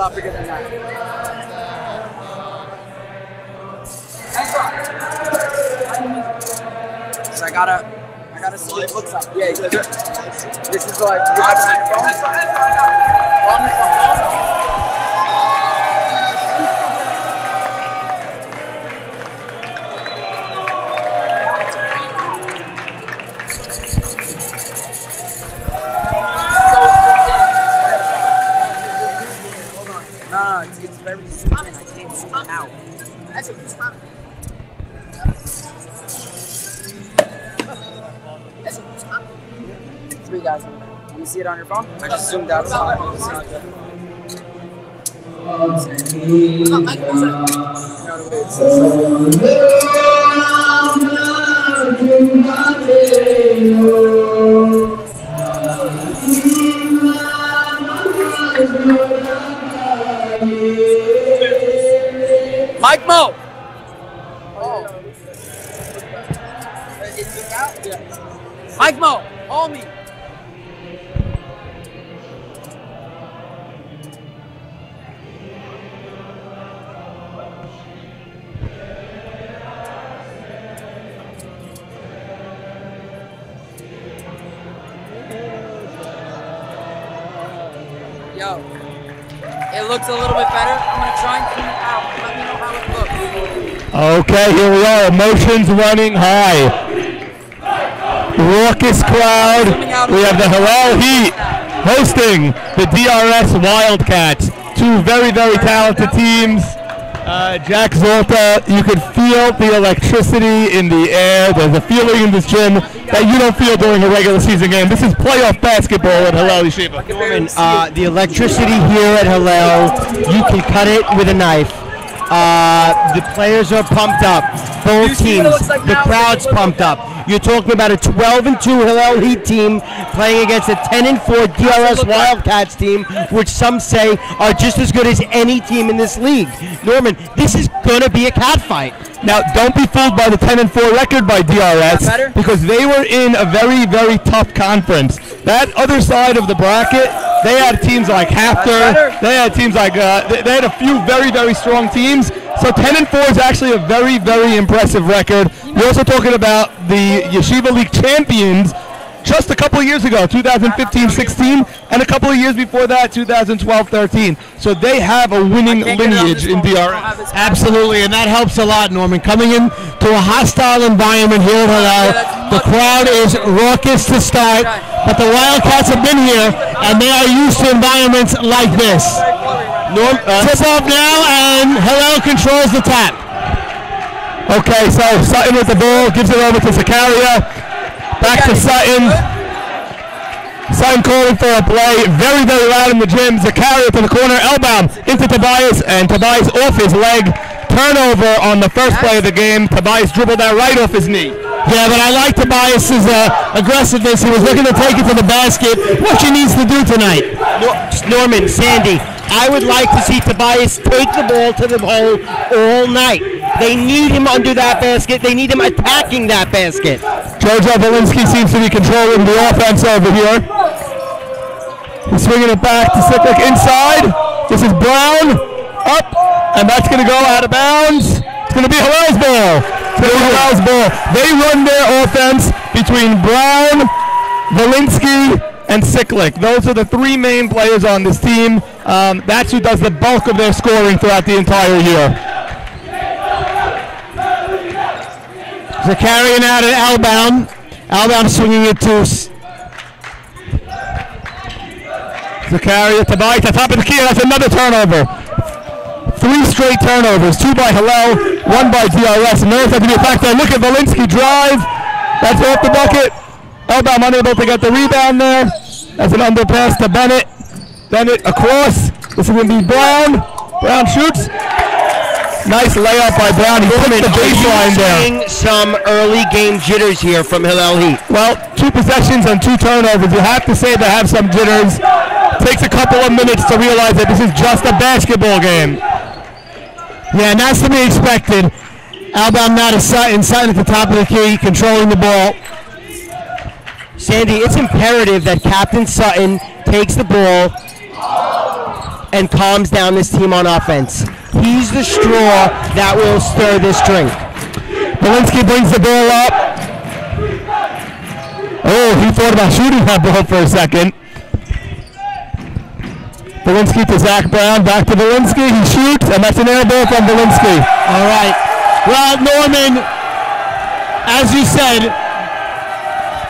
So I gotta, I gotta see what it. Yeah, this is like, phone. Three guys. Can you see it on your phone? I just zoomed out. so it's not. Mike Mo! Okay, here we are. Emotions running high. Raucous crowd. We have the Hillel Heat hosting the DRS Wildcats. Two very, very talented teams. Uh, Jack Zolta, you can feel the electricity in the air. There's a feeling in this gym that you don't feel during a regular season game. This is playoff basketball at Hillel Yeshiva. Uh, the electricity here at Hillel, you can cut it with a knife. Uh, the players are pumped up. Both teams. the crowd's pumped up. You're talking about a 12 and 2 Hillel Heat team playing against a 10 and 4 DRS Wildcats team, which some say are just as good as any team in this league. Norman, this is going to be a cat fight. Now, don't be fooled by the 10 and 4 record by DRS because they were in a very, very tough conference. That other side of the bracket, they had teams like HAFTR. They had teams like uh, they, they had a few very, very strong teams. So 10 and 4 is actually a very, very impressive record. You're also talking about the Yeshiva League champions just a couple of years ago, 2015-16, and a couple of years before that, 2012-13. So they have a winning lineage in DRS. Absolutely, and that helps a lot, Norman. Coming in to a hostile environment here at Hillel, the crowd is raucous to start, but the Wildcats have been here, and they are used to environments like this. Norm, uh, tip off now, and Hillel controls the tap. Okay, so Sutton with the ball, gives it over to Zakaria. Back to Sutton. Sutton calling for a play. Very, very loud in the gym. Zakaria to the corner. Elbaum into Tobias, and Tobias off his leg. Turnover on the first play of the game. Tobias dribbled that right off his knee. Yeah, but I like Tobias's uh, aggressiveness. He was looking to take it to the basket. What he needs to do tonight, Norman, Sandy. I would like to see Tobias take the ball to the hole all night. They need him under that basket. They need him attacking that basket. Jojo Valinsky seems to be controlling the offense over here. He's swinging it back to Siklik inside. This is Brown up, and that's going to go out of bounds. It's going to be Hillel's ball. It's going to be Hillel's ball. They run their offense between Brown, Valinsky, and Siklik. Those are the three main players on this team. Um, that's who does the bulk of their scoring throughout the entire year. Zakarian out at Elbaum. Elbaum swinging it to Zakaria Tobias at top of the key. That's another turnover. Three straight turnovers. Two by Hillel, one by DRS. And notice that to be a factor. Look at Valinsky drive. That's off the bucket. Elbaum unable to get the rebound there. That's an underpass to Bennett. Bennett across. This is going to be Brown. Brown shoots. Nice layup by Brown. He hit the baseline there. Seeing some early game jitters here from Hillel Heat. Well, two possessions and two turnovers. You have to say they have some jitters. Takes a couple of minutes to realize that this is just a basketball game. Yeah, and that's to be expected. Elbaum now to Sutton. Sutton at the top of the key, controlling the ball. Sandy, it's imperative that Captain Sutton takes the ball, and calms down this team on offense. He's the straw that will stir this drink. Valinsky brings the ball up. Oh, he thought about shooting that ball for a second. Valinsky to Zach Brown, back to Valinsky. He shoots, and that's an air ball from Valinsky. All right. Well, Norman, as you said,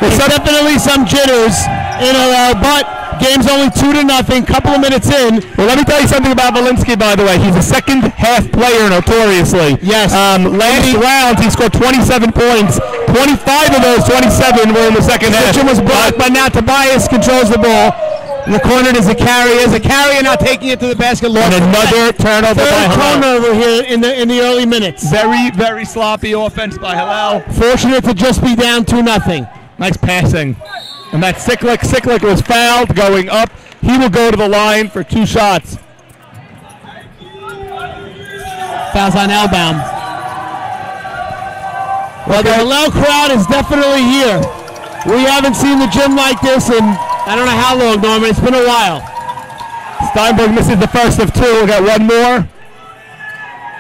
there's definitely some jitters in a but game's only two to nothing. Couple of minutes in. Well, let me tell you something about Valinsky, by the way. He's a second half player, notoriously. Yes. Um, last round, he scored 27 points. 25 of those 27 were in the second half. Position was blocked, but now Tobias controls the ball. In the corner to Zakaria. Zakaria not taking it to the basket. Lost And another turnover third turnover here in the in the early minutes. Very, very sloppy offense by Hillel. Fortunate to just be down two nothing. Nice passing. And that's Siklik. Siklik was fouled going up. He will go to the line for two shots. Fouls on Elbaum. Well, the Hillel crowd is definitely here. We haven't seen the gym like this in I don't know how long, Norman. It's been a while. Steinberg misses the first of two. We'll get one more.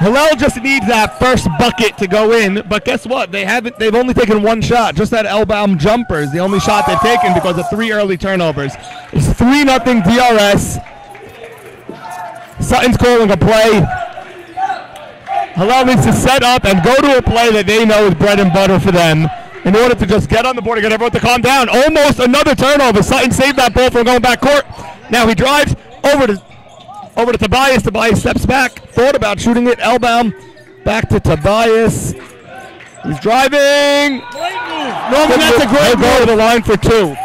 Hillel just needs that first bucket to go in, but guess what? They haven't. They've only taken one shot. Just that Elbaum jumper is the only shot they've taken because of three early turnovers. It's three nothing DRS. Sutton's calling a play. Hillel needs to set up and go to a play that they know is bread and butter for them in order to just get on the board and get everyone to calm down. Almost another turnover. Sutton saved that ball from going back court. Now he drives over to over to Tobias. Tobias steps back. Thought about shooting it. Elbaum back to Tobias. He's driving. Norman, that's a great He'll go to the line for two.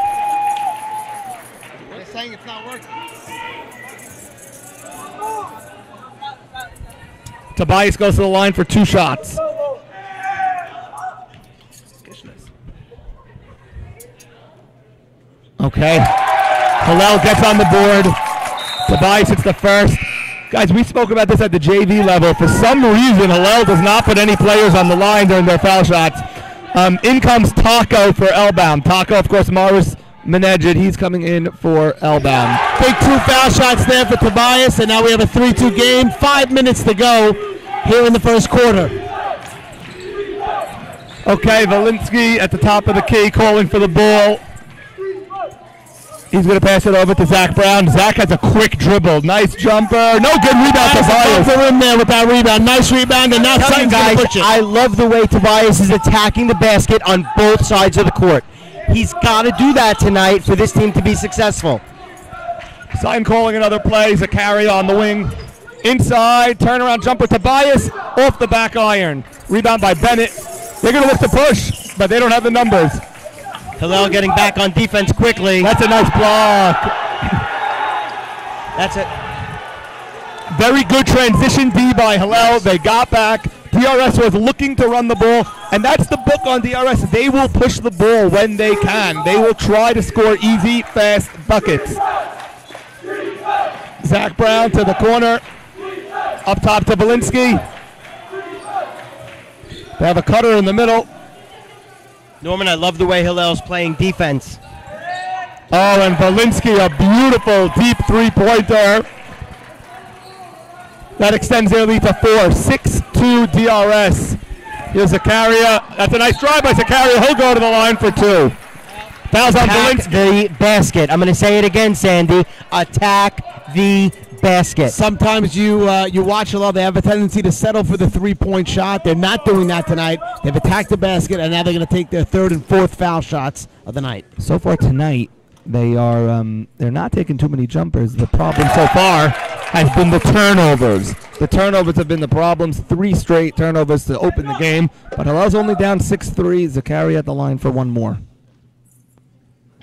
They're saying it's not working. Tobias goes to the line for two shots. Okay. Hillel gets on the board. Tobias hits the first. Guys, we spoke about this at the JV level. For some reason, Hillel does not put any players on the line during their foul shots. Um, in comes Taco for Elbaum. Taco, of course, Morris Menedjed. He's coming in for Elbaum. Big two foul shots there for Tobias, and now we have a 3-2 game. Five minutes to go here in the first quarter. Okay, Valinsky at the top of the key calling for the ball. He's going to pass it over to Zach Brown. Zach has a quick dribble. Nice jumper. No good rebound to Tobias. Bumper in there with that rebound. Nice rebound, and now Sutton's guys, to push it. I love the way Tobias is attacking the basket on both sides of the court. He's got to do that tonight for this team to be successful. Sign calling another play. He's a carry on the wing. Inside, turnaround jumper. Tobias off the back iron. Rebound by Bennett. They're going to look to push, but they don't have the numbers. Hillel getting back on defense quickly. That's a nice block. That's it. Very good transition D by Hillel. They got back. DRS was looking to run the ball, and that's the book on DRS. They will push the ball when they can. They will try to score easy, fast buckets. Zach Brown to the corner. Up top to Valinsky. They have a cutter in the middle. Norman, I love the way Hillel's playing defense. Oh, and Valinsky, a beautiful deep three-pointer. That extends their lead to four. 6-2 DRS. Here's Zakaria. That's a nice drive by Zakaria. He'll go to the line for two. Fouls on Attack Valinsky. the basket. I'm going to say it again, Sandy. Attack the basket. Sometimes you uh, you watch a lot. They have a tendency to settle for the three point shot. They're not doing that tonight. They've attacked the basket, and now they're going to take their third and fourth foul shots of the night. So far tonight, they are um, they're not taking too many jumpers. The problem so far has been the turnovers. The turnovers have been the problems. Three straight turnovers to open the game. But Hillel's only down 6-3. Zakaria at the line for one more.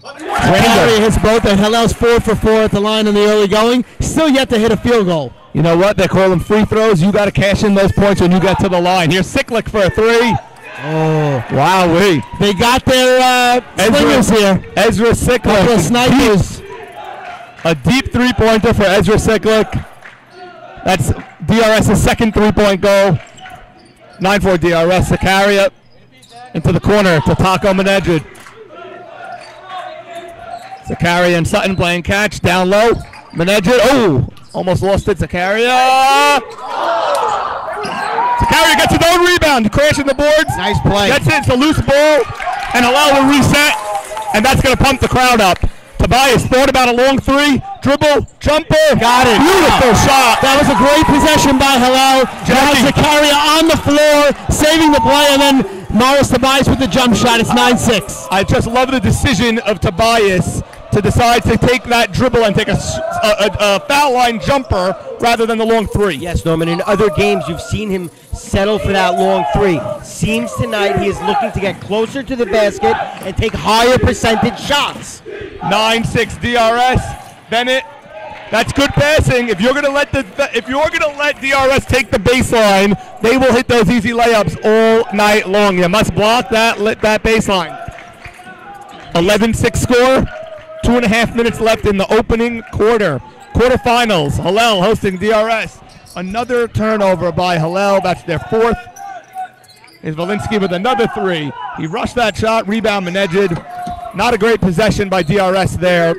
Zakaria hits both, and Hillel's four for four at the line in the early going. Still yet to hit a field goal. You know what? They call them free throws. You got to cash in those points when you get to the line. Here's Siklik for a three. Oh, Wow, we. they got their uh, slingers here. Ezra Siklik. of snipers. Deep- a deep three-pointer for Ezra Siklik. That's DRS's second three-point goal. 9-4 DRS. Zakaria into the corner to Taco Menedjed. Zakaria and Sutton playing catch down low. Menedjed. Oh, Almost lost it. Zakaria. Zakaria gets his own rebound, crashing the boards. Nice play. That's it. It's a loose ball, and Hillel will reset, and that's going to pump the crowd up. Tobias thought about a long three, dribble, jumper. Got it. Beautiful shot. That was a great possession by Hillel. Now. Zakaria on the floor, saving the play, and then Morris Tobias with the jump shot. It's 9-6. I just love the decision of Tobias to decide to take that dribble and take a foul line jumper rather than the long three. Yes, Norman. In other games, you've seen him settle for that long three. Seems tonight he is looking to get closer to the basket and take higher percentage shots. 9-6 DRS. Bennett. That's good passing. If you're gonna let the if you're gonna let DRS take the baseline, they will hit those easy layups all night long. You must block that, let that baseline. 11-6 score. Two and a half minutes left in the opening quarter. Quarterfinals. Hillel hosting DRS. Another turnover by Hillel. That's their fourth. Is Valinsky with another three. He rushed that shot. Rebound Menedjed. Not a great possession by DRS there.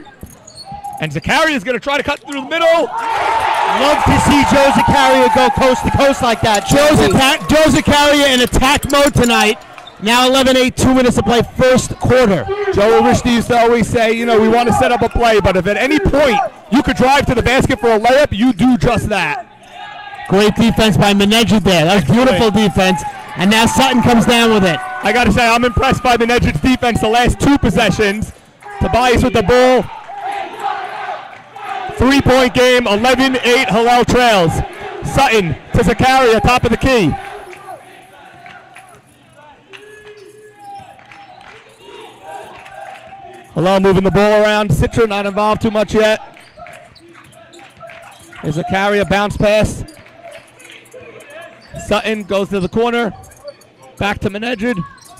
And Zakaria is going to try to cut through the middle. Love to see Joe Zakaria go coast to coast like that. Joe, Zaka- Joe Zakaria in attack mode tonight. Now 11-8, two minutes to play first quarter. Joe Arishti used to always say, you know, we want to set up a play, but if at any point you could drive to the basket for a layup, you do just that. Great defense by Menedjed there. That was beautiful defense. And now Sutton comes down with it. I got to say, I'm impressed by Menedjed's defense the last two possessions. Tobias with the ball. Three point game, 11 8 Hillel trails. Sutton to Zakaria, top of the key. Hillel moving the ball around. Citra not involved too much yet. There's Zakaria bounce pass. Sutton goes to the corner. Back to Menedjed.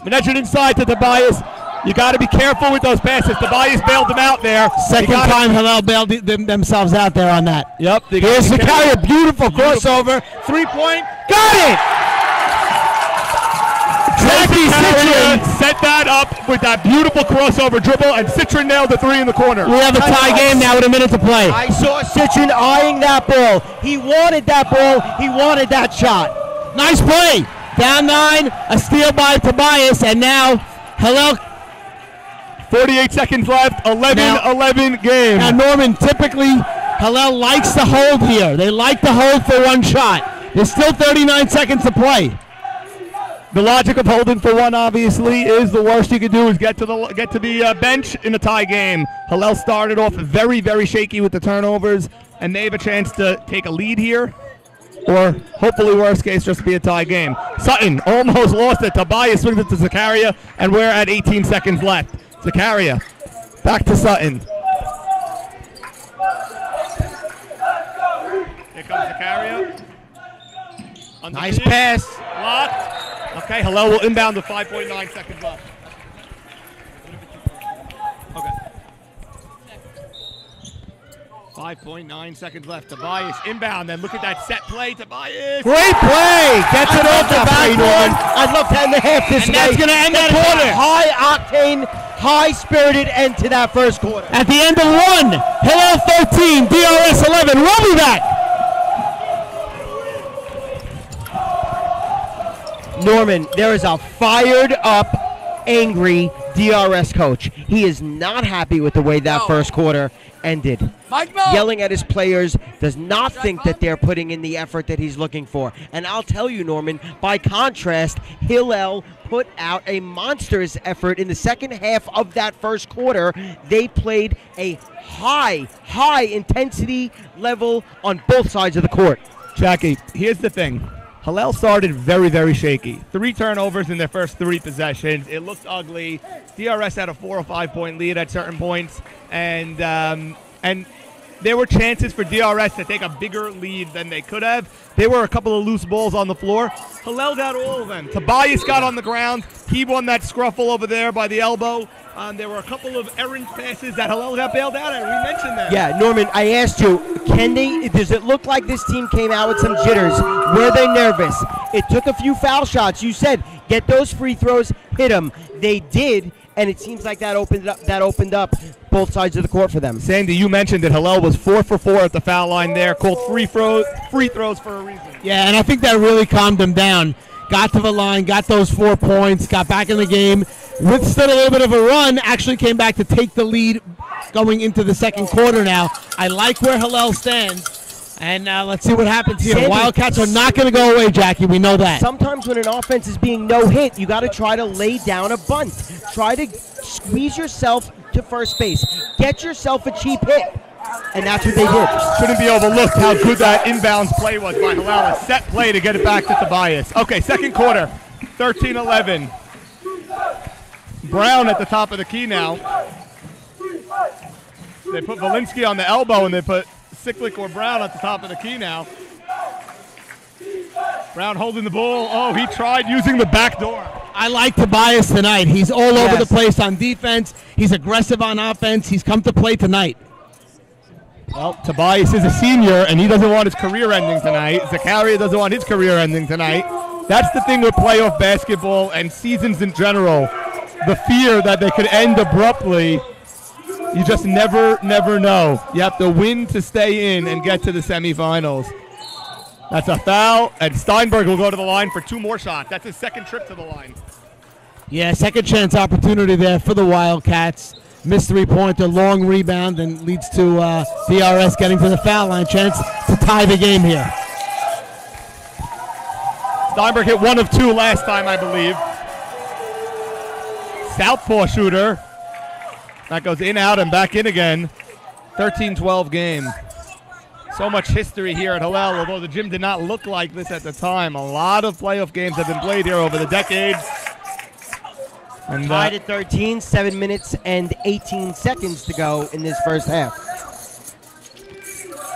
Menedjed inside to Tobias. You got to be careful with those passes. Tobias bailed them out there. Second You gotta- time Hillel bailed them, themselves out there on that. Yep. Here's gotta be careful. Beautiful crossover, three point, got it! Jackie Zakaria Citron, set that up with that beautiful crossover dribble, and Citron nailed the three in the corner. we have a tie game now with a minute to play. I saw Citron eyeing that ball. He wanted that ball, he wanted that shot. Nice play. Down nine, a steal by Tobias, and now Hillel 48 seconds left. 11 Now- 11 game. Now, Norman, typically, Hillel likes to hold here. They like to hold for one shot. There's still 39 seconds to play. The logic of holding for one, obviously, is the worst you could do is get to the get to the uh, bench in a tie game. Hillel started off very, very shaky with the turnovers, and they have a chance to take a lead here, or hopefully, worst case, just be a tie game. Sutton almost lost it. Tobias swings it to Zakaria, and we're at 18 seconds left. Zakaria back to Sutton. Here comes Zakaria. Nice pass. Blocked. Okay, Hillel will inbound with 5.9 seconds left. Okay. 5.9 seconds left. Tobias inbound. Then look at that set play. Tobias. Great play. Gets it off the backboard. I'd love to end the half this And way. that's gonna end The that quarter. quarter. High octane, high spirited end to that first quarter. At the end of one, Hillel 13, DRS 11. We'll be back. Norman, there is a fired up, angry DRS coach. He is not happy with the way that No. first quarter ended. Mike Mo. Yelling at his players, does not think that they're putting in the effort that he's looking for. And I'll tell you, Norman, by contrast, Hillel put out a monstrous effort in the second half of that first quarter. They played a high, high intensity level on both sides of the court. Jackie, here's the thing. Hillel started very, very shaky. Three turnovers in their first three possessions. It looked ugly. DRS had a four or five point lead at certain points, and um, and there were chances for DRS to take a bigger lead than they could have. There were a couple of loose balls on the floor. Hillel got all of them. Tobias got on the ground. He won that scruffle over there by the elbow. Um, there were a couple of errant passes that Hillel got bailed out at. We mentioned that. Yeah, Norman, I asked you, can they, does it look like this team came out with some jitters? Were they nervous? It took a few foul shots. You said, get those free throws, hit them. They did, and it seems like that opened up that opened up both sides of the court for them. Sandy, you mentioned that Hillel was four for four at the foul line there, called free throw free throws for a reason. Yeah, and I think that really calmed them down. Got to the line, got those four points, got back in the game, withstood a little bit of a run, actually came back to take the lead going into the second quarter now. I like where Hillel stands. And uh, let's see what happens here. Sandy- Wildcats are not going to go away, Jackie. We know that. Sometimes when an offense is being no hit, you got to try to lay down a bunt. Try to squeeze yourself to first base. Get yourself a cheap hit. And that's what they did. Shouldn't be overlooked how good that inbounds play was by Hillel. A set play to get it back to Tobias. Okay, second quarter, 13-11. Brown at the top of the key now. They put Valinsky on the elbow and they put Siklik or Brown at the top of the key now. Brown holding the ball. Oh, he tried using the back door. I like Tobias tonight. He's all over Yes. the place on defense. He's aggressive on offense. He's come to play tonight. Well, Tobias is a senior, and he doesn't want his career ending tonight. Zakaria doesn't want his career ending tonight. That's the thing with playoff basketball and seasons in general. The fear that they could end abruptly. You just never, never know. You have to win to stay in and get to the semifinals. That's a foul, and Steinberg will go to the line for two more shots. That's his second trip to the line. Yeah, second chance opportunity there for the Wildcats. Missed three pointer, long rebound, and leads to uh, DRS getting to the foul line. Chance to tie the game here. Steinberg hit one of two last time, I believe. Southpaw shooter. That goes in, out, and back in again. 13 12 game. So much history here at Hillel, although the gym did not look like this at the time. A lot of playoff games have been played here over the decades. And uh, Tied at 13, 7 minutes and 18 seconds to go in this first half.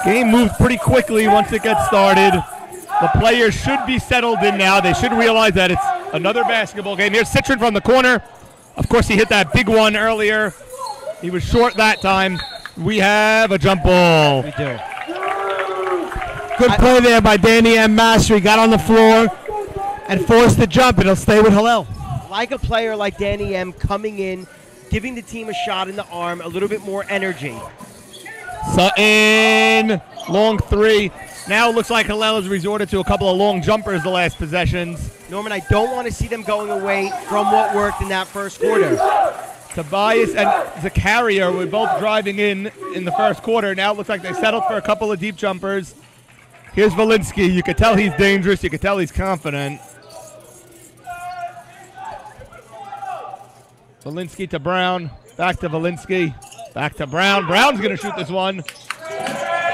game moved pretty quickly once it gets started. The players should be settled in now. They should realize that it's another basketball game. Here's Citron from the corner. Of course, he hit that big one earlier. He was short that time. We have a jump ball. We do. Good play there by Danny M. Master. He got on the floor and forced the jump. It'll stay with Hillel. Like a player like Danny M coming in, giving the team a shot in the arm, a little bit more energy. Sutton, long three. Now it looks like Hillel has resorted to a couple of long jumpers the last possessions. Norman, I don't want to see them going away from what worked in that first quarter. Tobias and Zakaria were both driving in in the first quarter. Now it looks like they settled for a couple of deep jumpers. Here's Valinsky. You could tell he's dangerous. You could tell he's confident. Valinsky to Brown. Back to Valinsky. Back to Brown. Brown's going to shoot this one.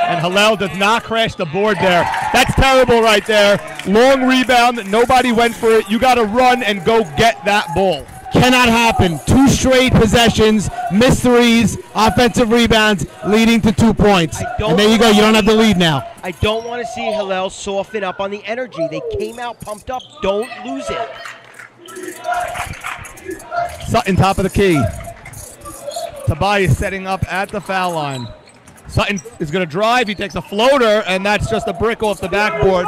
And Hillel does not crash the board there. That's terrible right there. Long rebound. Nobody went for it. You got to run and go get that ball. Cannot happen. Two straight possessions, missed threes, offensive rebounds, leading to two points. And there you go. You don't have the lead now. I don't want to see Hillel soften up on the energy. They came out pumped up. Don't lose it. Sutton top of the key. Tobias setting up at the foul line. Sutton is going to drive. He takes a floater, and that's just a brick off the backboard.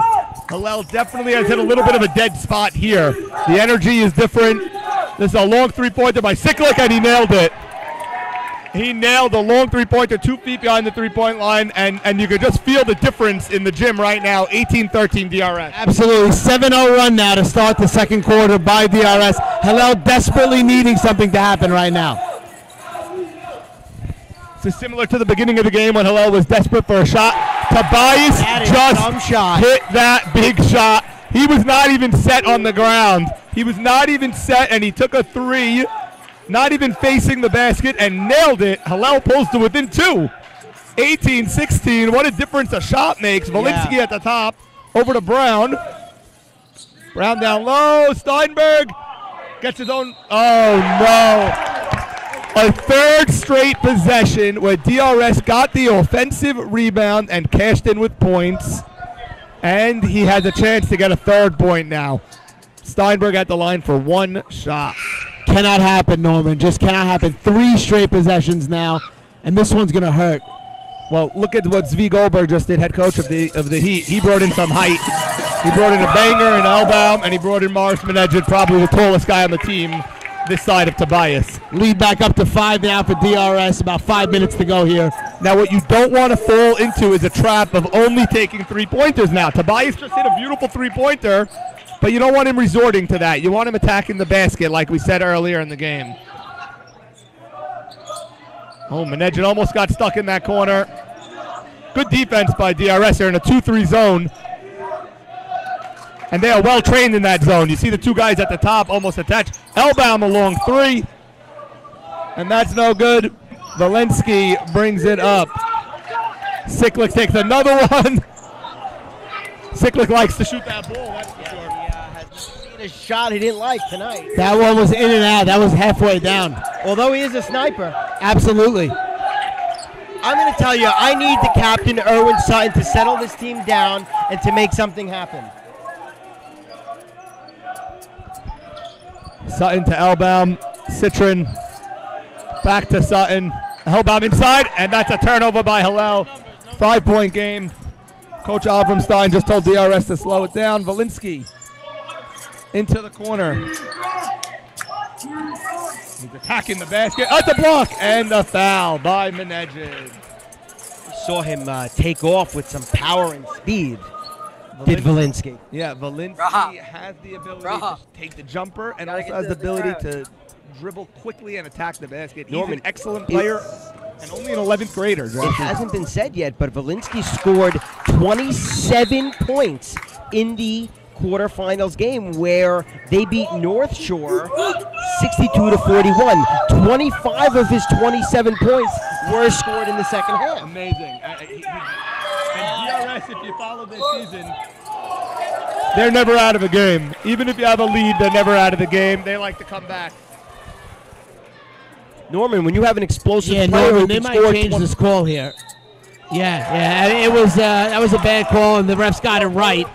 Hillel definitely has hit a little bit of a dead spot here. The energy is different. This is a long three-pointer by Siklik, and he nailed it. He nailed a long three-pointer two feet behind the three-point line, and, and you could just feel the difference in the gym right now. 18-13 DRS. Absolutely. 7 0 run now to start the second quarter by DRS. Hillel desperately needing something to happen right now. Similar to the beginning of the game when Hillel was desperate for a shot. Tobias just shot. hit that big shot. He was not even set on the ground. He was not even set, and he took a three, not even facing the basket, and nailed it. Hillel pulls to within two. 18 16. What a difference a shot makes. Valinsky Yeah. at the top. Over to Brown. Brown down low. Steinberg gets his own. Oh, no a third straight possession where DRS got the offensive rebound and cashed in with points. And he has a chance to get a third point now. Steinberg at the line for one shot. Cannot happen, Norman. Just cannot happen. Three straight possessions now, and this one's going to hurt. Well, look at what Zvi Goldberg just did, head coach of the of the Heat. He brought in some height. He brought in a banger, an Elbaum, and he brought in Morris Menedjed, probably the tallest guy on the team. This side of Tobias. Lead back up to five now for DRS. About five minutes to go here. Now, what you don't want to fall into is a trap of only taking three pointers now. Tobias just hit a beautiful three pointer, but you don't want him resorting to that. You want him attacking the basket, like we said earlier in the game. Oh, Menegin almost got stuck in that corner. Good defense by DRS here in a 2 3 zone. And they are well trained in that zone. You see the two guys at the top almost attached. Hellbaum along three. And that's no good. Valinsky brings it up. Siklik takes another one. Siklik likes to shoot that ball, that's for sure. Uh, seen a shot he didn't like tonight. That one was in and out. That was halfway down. Although he is a sniper, Absolutely. I'm going to tell you, I need the captain, Erwin Sutton, to settle this team down and to make something happen. Sutton to Elbaum. Citron back to Sutton. Elbaum inside, and that's a turnover by Hillel. Five point game. Coach Avramstein just told DRS to slow it down. Valinsky into the corner. He's attacking the basket. At the block, and a foul by Menegin. Saw him uh, take off with some power and speed. Did Valinsky. Yeah, Valinsky Raha. has the ability Raha. to take the jumper and also has the the ability to dribble quickly and attack the basket. He's an excellent player and only an 11th grader. It hasn't been said yet, but Valinsky scored 27 points in the quarterfinals game where they beat North Shore 62 to 41. 25 of his 27 points were scored in the second half. Amazing. Uh, he- he- and DRS, if you follow this season, they're never out of a game. Even if you have a lead, they're never out of the game. They like to come back. Norman, when you have an explosive Yeah, player Norman, they might change 20 this call here. Yeah, yeah, I mean, it was uh, that was a bad call, and the refs got it right.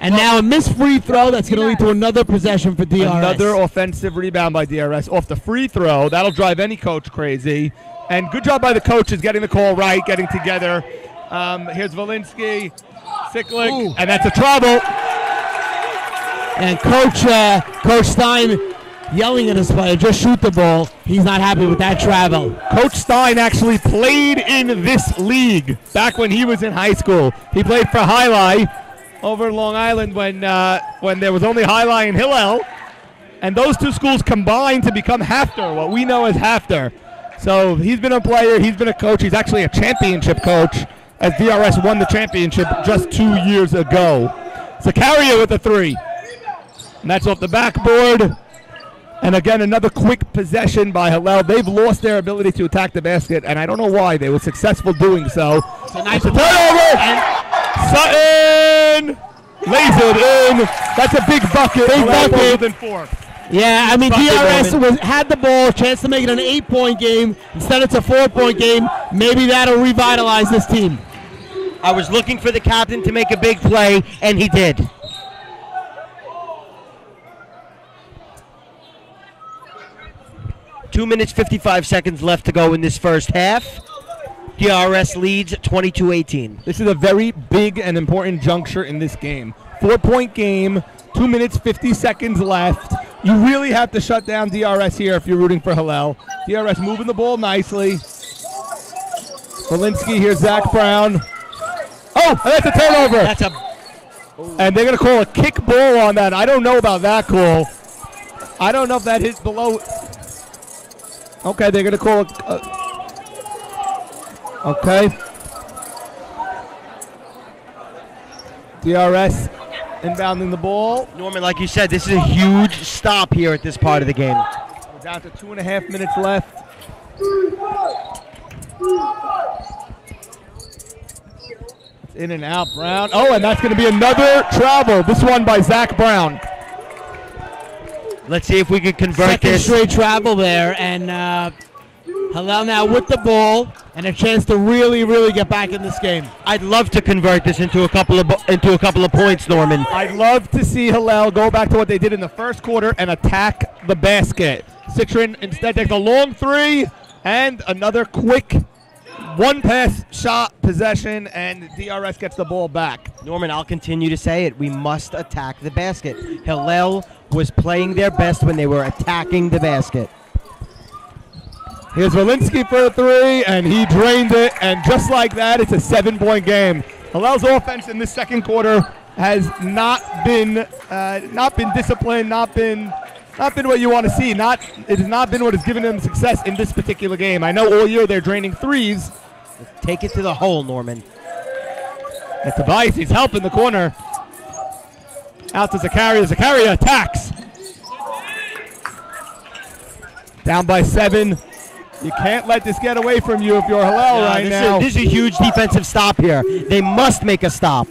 And now a missed free throw that's going to lead to another possession for DRS. Another offensive rebound by DRS off the free throw. That'll drive any coach crazy. And good job by the coaches getting the call right, getting together. Um, here's Valinsky, Siklik, Ooh. and that's a trouble. and Coach uh, Coach Stein yelling at his player, "Just shoot the ball." He's not happy with that travel. Coach Stein actually played in this league back when he was in high school. He played for Highlight over in Long Island when uh, when there was only Highlight and Hillel, and those two schools combined to become HAFTR, what we know as HAFTR. So he's been a player, he's been a coach, he's actually a championship coach, as DRS won the championship just two years ago. Zakaria with the three. And that's off the backboard. And again, another quick possession by Hillel. They've lost their ability to attack the basket, and I don't know why. They were successful doing so. a nice It's a play. turnover! And Sutton lays it in. That's a big bucket. Big bucket. than four. Yeah, I mean DRS was had the ball, chance to make it an eight-point game. Instead, it's a four-point game. Maybe that'll revitalize this team. I was looking for the captain to make a big play, and he did. Two minutes, 55 seconds left to go in this first half. DRS leads 22 18. This is a very big and important juncture in this game. Four point game, two minutes, 50 seconds left. You really have to shut down DRS here if you're rooting for Hillel. DRS moving the ball nicely. Valinsky here's Zach Brown. Oh, and that's a turnover. That's a And they're going to call a kick ball on that. I don't know about that call. I don't know if that hits below. Okay, they're going to call a. a okay. DRS inbounding the ball. Norman, like you said, this is a huge stop here at this part of the game. We're down to two and a half minutes left. It's in and out, Brown. Oh, and that's going to be another travel. This one by Zach Brown. Let's see if we can convert Second this. straight travel there, and uh, Hillel now with the ball and a chance to really, really get back in this game. I'd love to convert this into a couple of into a couple of points, Norman. I'd love to see Hillel go back to what they did in the first quarter and attack the basket. Citron instead takes a long three and another quick one pass shot possession, and DRS gets the ball back. Norman, I'll continue to say it. We must attack the basket. Hillel was playing their best when they were attacking the basket. Here's Valinsky for a three, and he drained it. And just like that, it's a seven-point game. Hillel's offense in this second quarter has not been uh, not been disciplined, not been not been what you want to see. Not it has not been what has given them success in this particular game. I know all year they're draining threes. Take it to the hole, Norman. And Tobias, he's helping the corner. Out to Zakaria. Zakaria attacks. Down by seven. You can't let this get away from you if you're Hillel Yeah, right this now. Is, this is a huge defensive stop here. They must make a stop.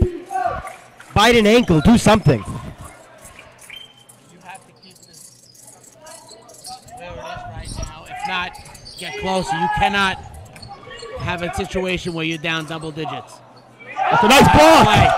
Bite an ankle. Do something. You have to keep this where it is right now. If not, get closer. You cannot have a situation where you're down double digits. That's a nice block. Play.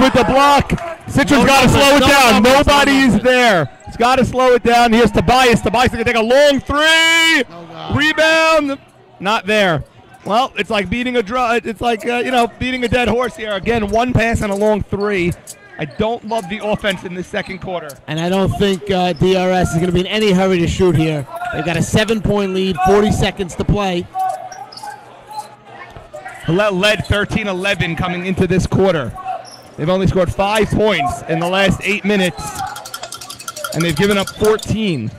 With the block. Citrus No got to numbers, slow it no down. numbers, no Nobody is numbers. there. He's got to slow it down. Here's Tobias. Tobias is going to take a long three. God. Rebound. Not there. Well, it's like beating a dr- It's like uh, you know beating a dead horse here. Again, one pass and a long three. I don't love the offense in this second quarter. And I don't think uh, DRS is going to be in any hurry to shoot here. They've got a seven-point lead, 40 seconds to play. Hillel led 13-11 coming into this quarter. They've only scored five points in the last eight minutes, and they've given up 14.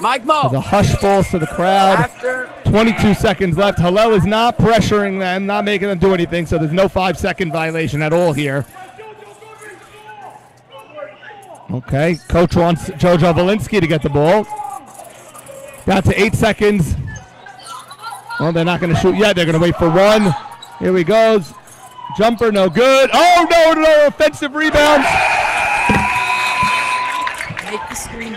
Mike Mo. The hush falls to the crowd. After 22 seconds left. Hillel is not pressuring them, not making them do anything, so there's no five-second violation at all here. Okay, coach wants Jojo Valinsky to get the ball. Down to eight seconds. Well, they're not going to shoot yet. They're going to wait for one. Here he goes. Jumper, no good. Oh, no, no, offensive rebound. make the screen.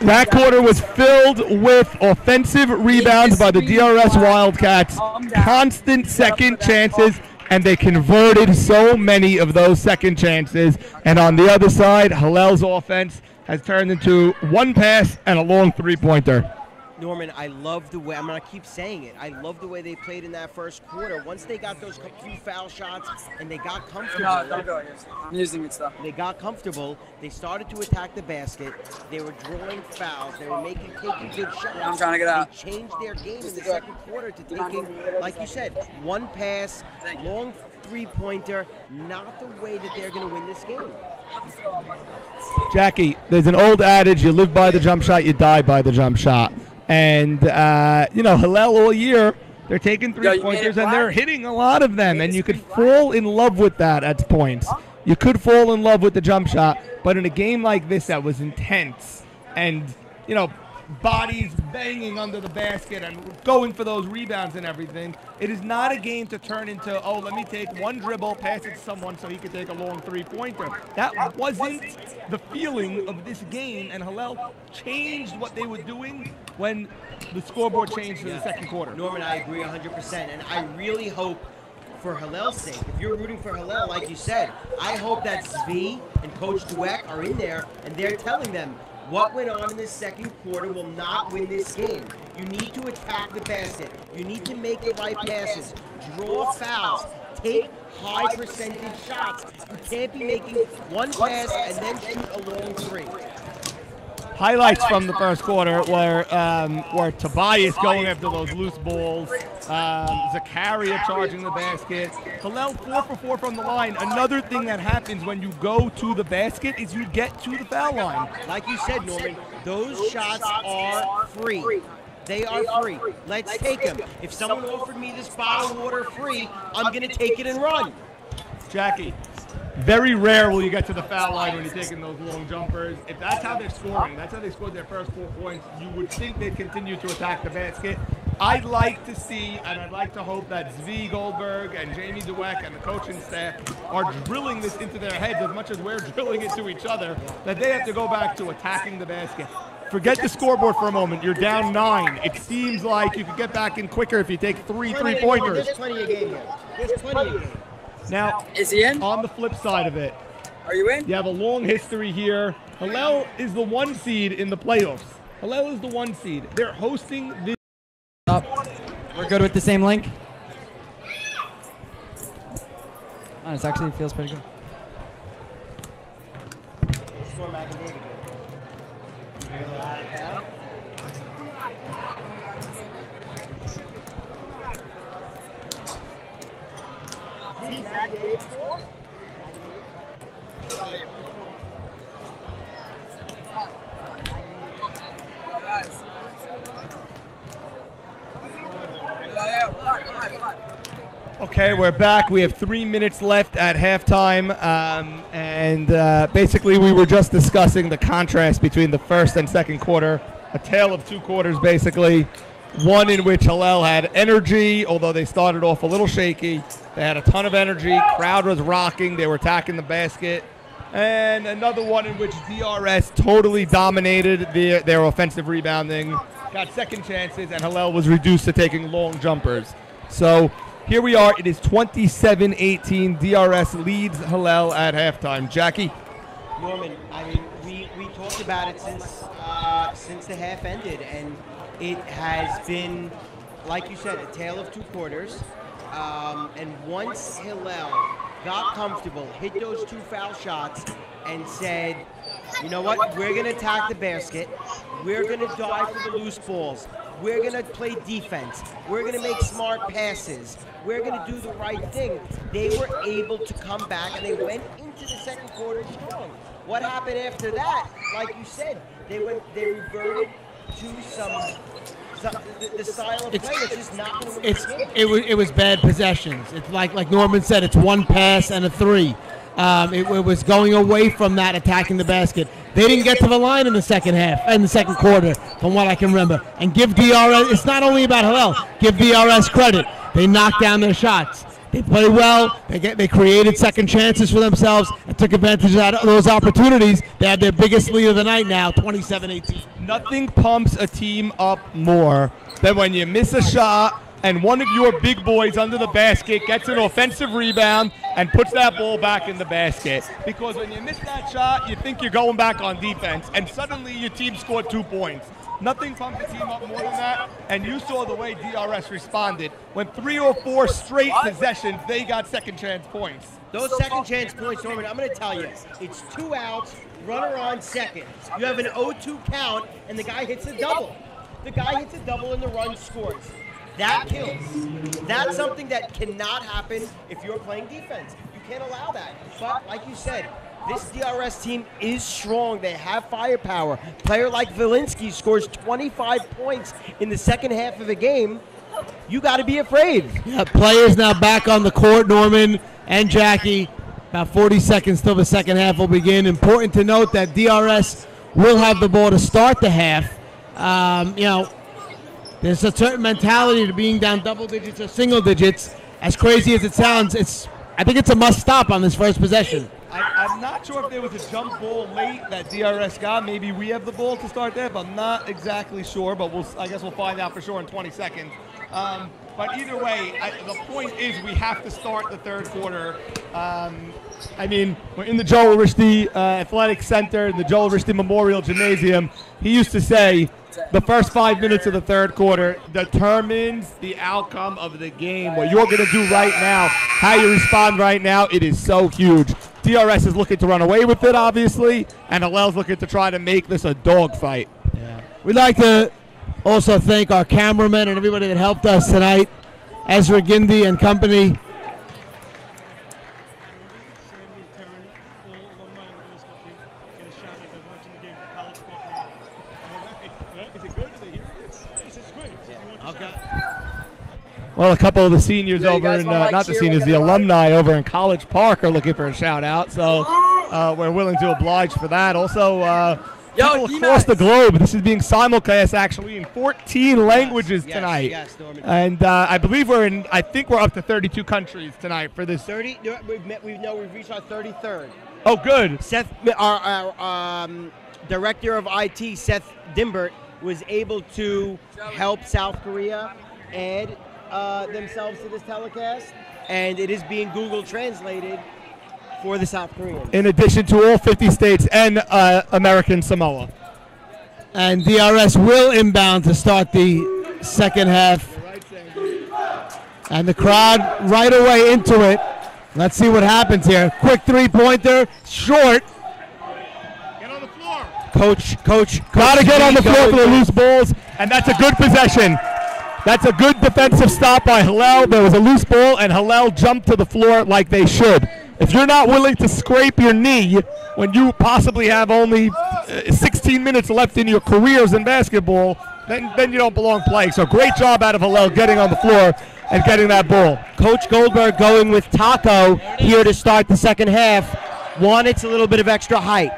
That quarter was filled with offensive rebounds by the DRS Wildcats. Constant second chances, and they converted so many of those second chances. And on the other side, Hillel's offense has turned into one pass and a long three pointer. Norman, I love the way I'm gonna keep saying it. I love the way they played in that first quarter. Once they got those few foul shots and they got comfortable, No, don't do it. I'm using it stuff. they got comfortable. They started to attack the basket. They were drawing fouls. They were making taking good shots. I'm trying to get out. They changed their game in the second quarter to taking, like you said, one pass, long three pointer. Not the way that they're gonna win this game. Jackie, there's an old adage: you live by the jump shot, you die by the jump shot. And uh, you know, Hillel all year, they're taking three pointers and they're hitting a lot of them, and you could fall in love with that at points. You could fall in love with the jump shot, but in a game like this that was intense and you know, bodies banging under the basket and going for those rebounds and everything, it is not a game to turn into, oh, let me take one dribble, pass it to someone so he could take a long three-pointer. That wasn't the feeling of this game, and Hillel changed what they were doing when the scoreboard changed to the second quarter. Norman, I agree 100%. And I really hope, for Hillel's sake, if you're rooting for Hillel, like you said, I hope that Zvi and Coach Dweck are in there and they're telling them what went on in the second quarter will not win this game. You need to attack the basket. You need to make the right passes. Draw fouls. Take high percentage shots. You can't be making one pass and then shoot a long three. Highlights from the first quarter were um, were Tobias going after those loose balls, um, Zakaria charging the basket, Hillel four for four from the line. Another thing that happens when you go to the basket is you get to the foul line. Like you said, Norman, those shots are free. They are free. Let's take them. If someone offered me this bottle of water free, I'm going to take it and run. Jackie, very rare will you get to the foul line when you're taking those long jumpers. If that's how they're scoring, that's how they scored their first four points, you would think they'd continue to attack the basket. I'd like to see, and I'd like to hope that Zvi Goldberg and Jamie Dweck and the coaching staff are drilling this into their heads as much as we're drilling it to each other, that they have to go back to attacking the basket. Forget the scoreboard for a moment. You're down nine. It seems like you could get back in quicker if you take three three pointers. There's plenty of game here. There's plenty of game. Now, Is he in? on the flip side of it, Are you in? you have a long history here. Hillel is the one seed in the playoffs. Hillel is the one seed. They're hosting the. We're good with the same link. Oh, this actually feels pretty good. Okay, we're back. We have three minutes left at halftime, um, and uh, basically we were just discussing the contrast between the first and second quarter. A tale of two quarters, basically. One in which Hillel had energy, although they started off a little shaky. They had a ton of energy. Crowd was rocking. They were attacking the basket. And another one in which DRS totally dominated their, their offensive rebounding, got second chances, and Hillel was reduced to taking long jumpers. So here we are. It is 27 18. DRS leads Hillel at halftime. Jackie? Norman, I mean, we, we talked about it since uh, since the half ended, and it has been, like you said, a tale of two quarters. Um, and once Hillel got comfortable, hit those two foul shots, and said, you know what, we're going to attack the basket. We're going to dive for the loose balls. We're going to play defense. We're going to make smart passes. We're going to do the right thing. They were able to come back, and they went into the second quarter strong. What happened after that? Like you said, they went, they reverted to some, the, style of It's- play just not going to It's it was it was bad possessions. It's like like Norman said, it's one pass and a three. Um, it, it was going away from that attacking the basket. They didn't get to the line in the second half in the second quarter, from what I can remember. And give DRS. It's not only about Hillel. Give DRS credit. They knocked down their shots. They played well. They get they created second chances for themselves and took advantage of those opportunities. They had their biggest lead of the night now, 27-18. Nothing pumps a team up more than when you miss a shot and one of your big boys under the basket gets an offensive rebound and puts that ball back in the basket. Because when you miss that shot, you think you're going back on defense, and suddenly your team scored two points. Nothing pumped the team up more than that, and you saw the way DRS responded. When three or four straight possessions, they got second chance points. Those second chance points, Norman, I'm going to tell you, it's two outs, runner on second. You have an 0-2 count, and the guy hits a double. The guy hits a double, and the run scores. That kills. That's something that cannot happen if you're playing defense. You can't allow that. But like you said, this DRS team is strong. They have firepower. Player like Valinsky scores 25 points in the second half of the game. You got to be afraid. Yeah, players now back on the court, Norman and Jackie. About 40 seconds till the second half will begin. Important to note that DRS will have the ball to start the half. Um, you know, there's a certain mentality to being down double digits or single digits. As crazy as it sounds, it's I think it's a must stop on this first possession. I, I'm not sure if there was a jump ball late that DRS got. Maybe we have the ball to start there, but I'm not exactly sure. But we'll, I guess we'll find out for sure in 20 seconds. Um, but either way, I, the point is we have to start the third quarter. Um, I mean, we're in the Joel Rishti uh, Athletic Center, in the Joel Rishti Memorial Gymnasium. He used to say, the first five minutes of the third quarter determines the outcome of the game. What you're going to do right now, how you respond right now, it is so huge. DRS is looking to run away with it, obviously, and Hillel's looking to try to make this a dogfight. We'd like to also thank our cameramen and everybody that helped us tonight, Ezra Gindi and company. Well, a couple of the seniors Yeah, over in, uh, like, not the seniors, the we get alumni over in College Park are looking for a shout out. So uh, we're willing to oblige for that. Also, uh, Yo, people D-Max. across the globe, this is being simulcast actually in 14 languages yes, tonight. yes, Norman. And uh, I believe we're in, I think we're up to 32 countries tonight for this. 30. We've met, we know we've reached our 33rd. Oh, good. Seth, our, our um, director of IT, Seth Dimbert, was able to help South Korea add uh, themselves to this telecast, and it is being Google translated for the South Koreans. In addition to all 50 states and uh, American Samoa. And DRS will inbound to start the second half. And the crowd right away into it. Let's see what happens here. Quick three pointer, short. Get on the floor. Coach, coach, Got to get on the floor for the loose balls, and that's a good possession. That's a good defensive stop by Hillel. There was a loose ball, and Hillel jumped to the floor like they should. If you're not willing to scrape your knee when you possibly have only uh, 16 minutes left in your careers in basketball, then, then you don't belong playing. So great job out of Hillel getting on the floor and getting that ball. Coach Goldberg going with Taco here to start the second half. One, it's a little bit of extra height.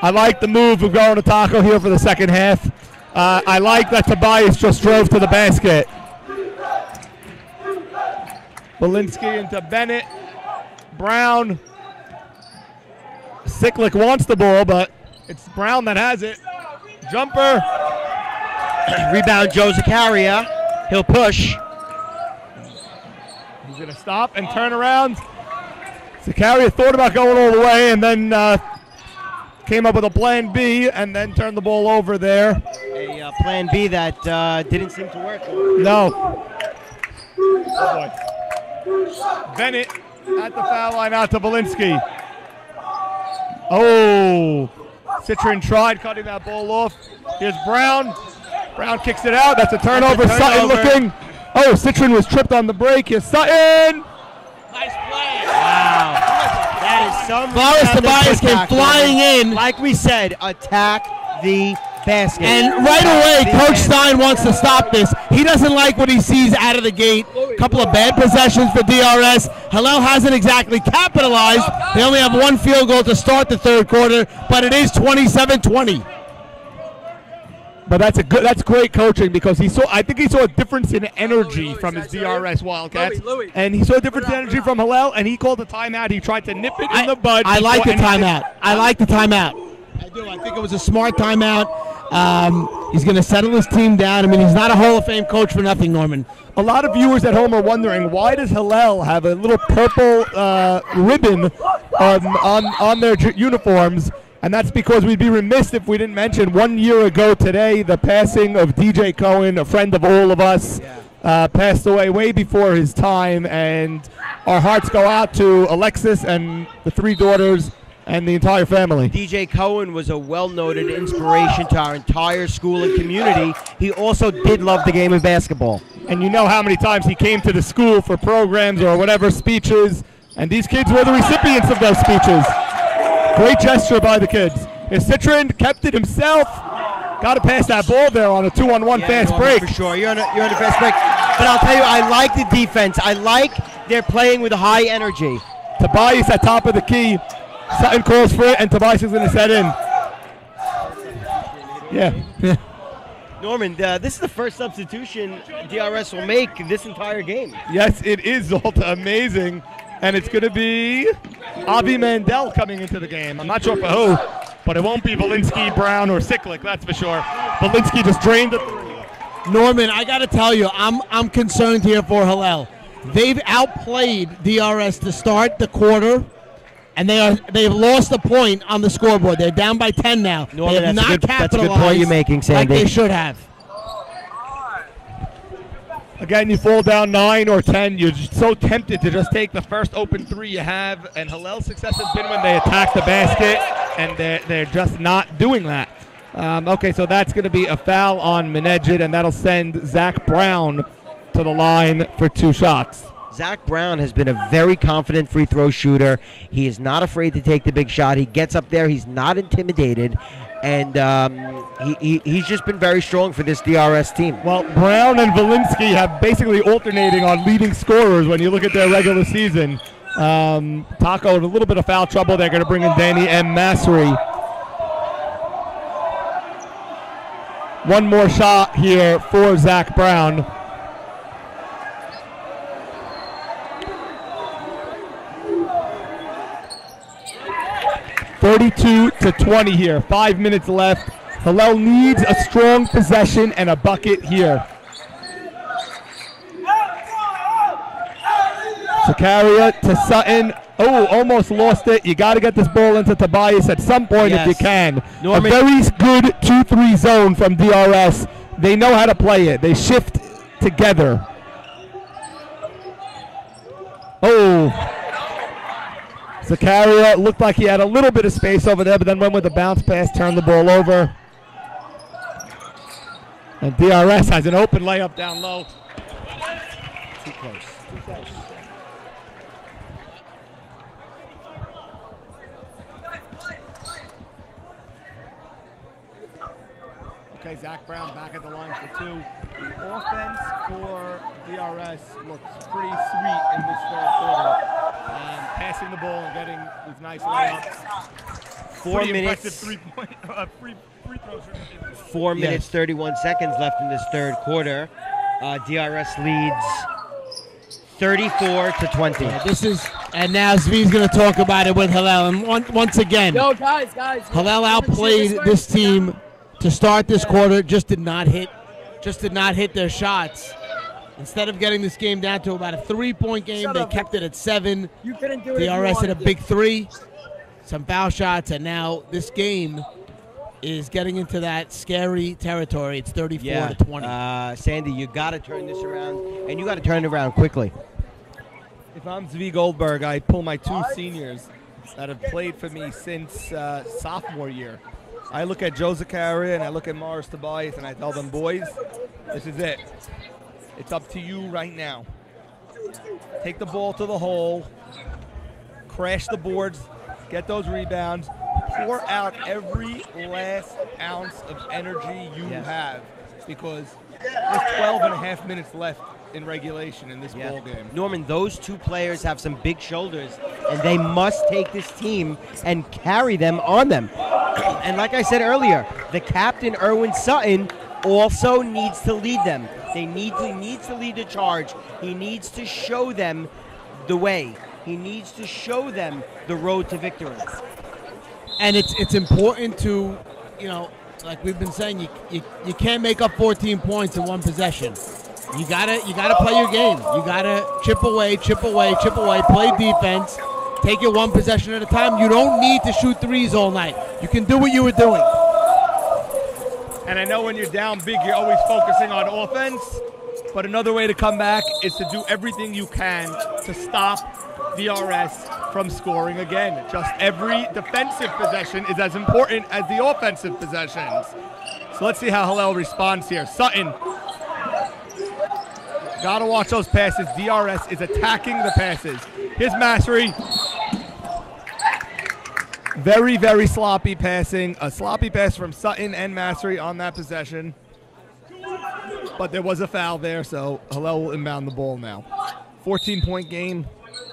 I like the move of going to Taco here for the second half. Uh, I like that Tobias just drove to the basket. Valinsky into Bennett. Brown. Siklik wants the ball, but it's Brown that has it. Jumper. Rebound, Joe Zakaria. He'll push. He's going to stop and turn around. Zakaria thought about going all the way and then uh, came up with a plan B and then turned the ball over there. A uh, plan B that uh, didn't seem to work. No. Oh. Bennett at the foul line out to Valinsky. Oh. Citron tried cutting that ball off. Here's Brown. Brown kicks it out. That's a turnover. That's a Sutton looking. Oh, Citron was tripped on the break. Here's Sutton. Wow. That is some. Morris Tobias came flying in. Like we said, attack the basket. And right away, Coach. Stein wants to stop this. He doesn't like what he sees out of the gate. A couple of bad possessions for DRS. Hillel hasn't exactly capitalized. They only have one field goal to start the third quarter, but it is 27-20. But that's a good. That's great coaching because he saw. I think he saw a difference in energy from his DRS Wildcats, Louis, Louis. and he saw a difference in energy from Hillel, and he called the timeout. He tried to nip it in the bud. I like the timeout. I like the timeout. I do. I think it was a smart timeout. Um, he's going to settle his team down. I mean, he's not a Hall of Fame coach for nothing, Norman. A lot of viewers at home are wondering why does Hillel have a little purple uh, ribbon on, on on their j- uniforms, and that's because we'd be remiss if we didn't mention one year ago today the passing of DJ Cohen, a friend of all of us, uh, passed away way before his time, and our hearts go out to Alexis and the three daughters and the entire family. DJ Cohen was a well-noted inspiration to our entire school and community. He also did love the game of basketball. and you know how many times he came to the school for programs or whatever speeches, and these kids were the recipients of those speeches. Great gesture by the kids. His Citron kept it himself. Got to pass that ball there on a two-on-one Yeah, fast break. for sure. You're on a, you're on a fast break. But I'll tell you, I like the defense. I like they're playing with high energy. Tobias at top of the key. Sutton calls for it, and Tobias is going to set in. Yeah. Norman, uh, this is the first substitution DRS will make this entire game. Yes, it is Zolta. Amazing. And it's going to be Avi Mandel coming into the game. I'm not sure for who, but it won't be Valinsky, Brown, or Siklik, that's for sure. Valinsky just drained the three. Norman, I got to tell you, I'm I'm concerned here for Hillel. They've outplayed DRS to start the quarter, and they are they've lost a point on the scoreboard. They're down by ten now. Norman, they have that's a not good- that's a good point you're making, Sandy. like they should have. Again, you fall down nine or ten. You're so tempted to just take the first open three you have. And Hillel's success has been when they attack the basket, and they're, they're just not doing that. Um, okay, so that's going to be a foul on Menedjed, and that'll send Zach Brown to the line for two shots. Zach Brown has been a very confident free throw shooter. He is not afraid to take the big shot. He gets up there. He's not intimidated, and um, he, he, he's just been very strong for this DRS team. Well, Brown and Valinsky have basically alternating on leading scorers when you look at their regular season. Um, Taco in a little bit of foul trouble. They're going to bring in Danny M. Massery. One more shot here for Zach Brown. Thirty-two to twenty here. Five minutes left. Hillel needs a strong possession and a bucket here. Zakaria to Sutton. Oh, almost lost it. You got to get this ball into Tobias at some point if you can. Norman- A very good 2 3 zone from DRS. They know how to play it, they shift together. Oh. Zakaria looked like he had a little bit of space over there, but then went with a bounce pass, turned the ball over. And DRS has an open layup down low. Too close. Too close. Okay, Zach Brown back at the line for two. The offense for DRS looks pretty sweet in this third quarter. Um, passing the ball and getting these nice layups. Four Pretty minutes. three-point uh, free, free throws. from- Four minutes, 31 seconds left in this third quarter. Uh, DRS leads 34 to 20. This is, and now Zvi's going to talk about it with Hillel. And one, once again, Yo, guys, guys. Hillel outplayed this team to start this quarter. Just did not hit, just did not hit their shots. Instead of getting this game down to about a three-point game, Shut they up, kept it at seven. You couldn't do it. DRS hit a big three, some foul shots, and now this game is getting into that scary territory. It's 34 Yeah, to 20. uh, Sandy, you got to turn this around, and you got to turn it around quickly. If I'm Zvi Goldberg, I pull my two seniors that have played for me since uh, sophomore year. I look at Joe Zakaria and I look at Morris Tobias and I tell them, boys, this is it. It's up to you right now. Take the ball to the hole, crash the boards, get those rebounds, pour out every last ounce of energy you Yeah. have because there's 12 and a half minutes left in regulation in this ball game. Norman, those two players have some big shoulders, and they must take this team and carry them on them. And like I said earlier, the captain, Erwin Sutton, also needs to lead them. They need to, needs to lead the charge. He needs to show them the way. He needs to show them the road to victory. and it's it's important to, you know, like we've been saying, you, you you can't make up 14 points in one possession. You gotta you gotta play your game. You gotta chip away, chip away, chip away. Play defense. Take it one possession at a time. You don't need to shoot threes all night. You can do what you were doing. And I know when you're down big, you're always focusing on offense. But another way to come back is to do everything you can to stop DRS from scoring again. Just every defensive possession is as important as the offensive possessions. So let's see how Hillel responds here. Sutton. Gotta watch those passes. DRS is attacking the passes. Here's Massery. Very, very sloppy passing. A sloppy pass from Sutton and Massery on that possession. But there was a foul there, so Hillel will inbound the ball now. 14 point game,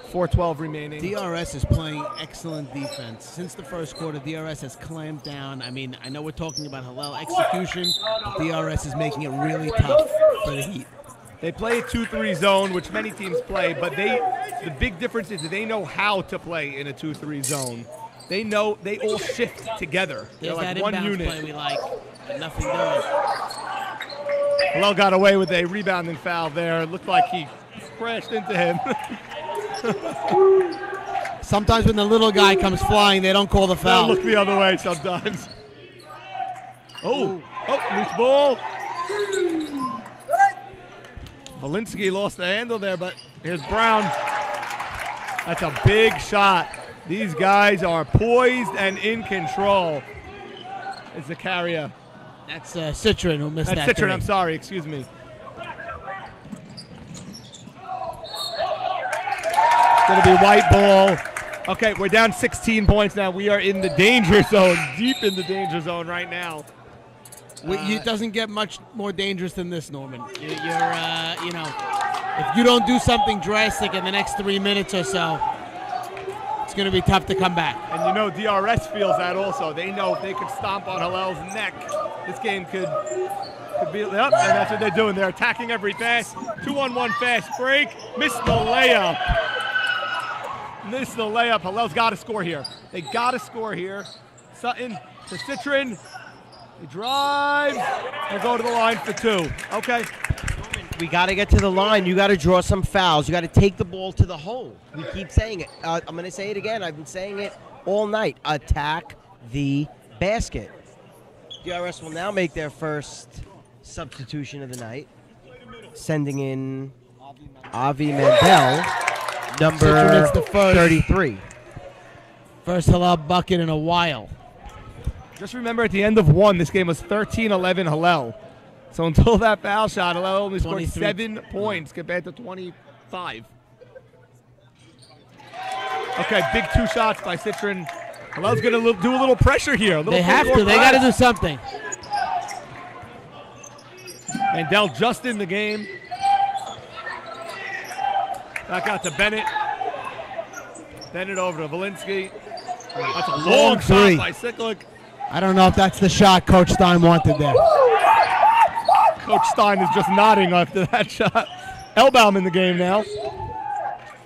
412 remaining. DRS is playing excellent defense. Since the first quarter, DRS has clamped down. I mean, I know we're talking about Hillel execution, but DRS is making it really tough for the Heat. They play a 2-3 zone, which many teams play, but they the big difference is they know how to play in a 2-3 zone. They know they all shift together. They're There's like that one inbounds unit. play we like, but nothing doing. Hillel got away with a rebounding foul there. It looked like he crashed into him. Sometimes when the little guy comes flying, they don't call the They'll foul. look the other way sometimes. Oh, oh, loose ball. Valinsky lost the handle there, but here's Brown. That's a big shot. These guys are poised and in control. It's Zakaria. That's uh, Citron who missed That's that. Citron, three. I'm sorry, excuse me. It's going to be white ball. Okay, we're down 16 points now. We are in the danger zone, deep in the danger zone right now. You- it doesn't get much more dangerous than this, Norman. You- You're, uh, you know, if you don't do something drastic in the next three minutes or so, it's going to be tough to come back. And you know DRS feels that also. They know if they could stomp on Hillel's neck, this game could could be yep, and that's what they're doing. They're attacking every pass. Two on one fast break. Missed the layup. Missed the layup. Hillel's got to score here. They got to score here. Sutton to Citron. He drives. They'll go to the line for two. Okay. We got to get to the line. You got to draw some fouls. You got to take the ball to the hole. We keep saying it. Uh, I'm going to say it again. I've been saying it all night. Attack the basket. DRS will now make their first substitution of the night, sending in Avi Mandel, number the first. 33. First Hillel bucket in a while. Just remember at the end of one, this game was 13 11 Hillel. So until that foul shot, Hillel only scored 23. seven points compared to 25. Okay, big two shots by Citron. Hillel's going to do a little pressure here. A little They have to. They got to do something. Mandel just in the game. Back out to Bennett. Bennett over to Valinsky. That's a long, Long shot three. by Siklik. I don't know if that's the shot Coach Stein wanted there. Coach Stein is just nodding after that shot. Elbaum in the game now.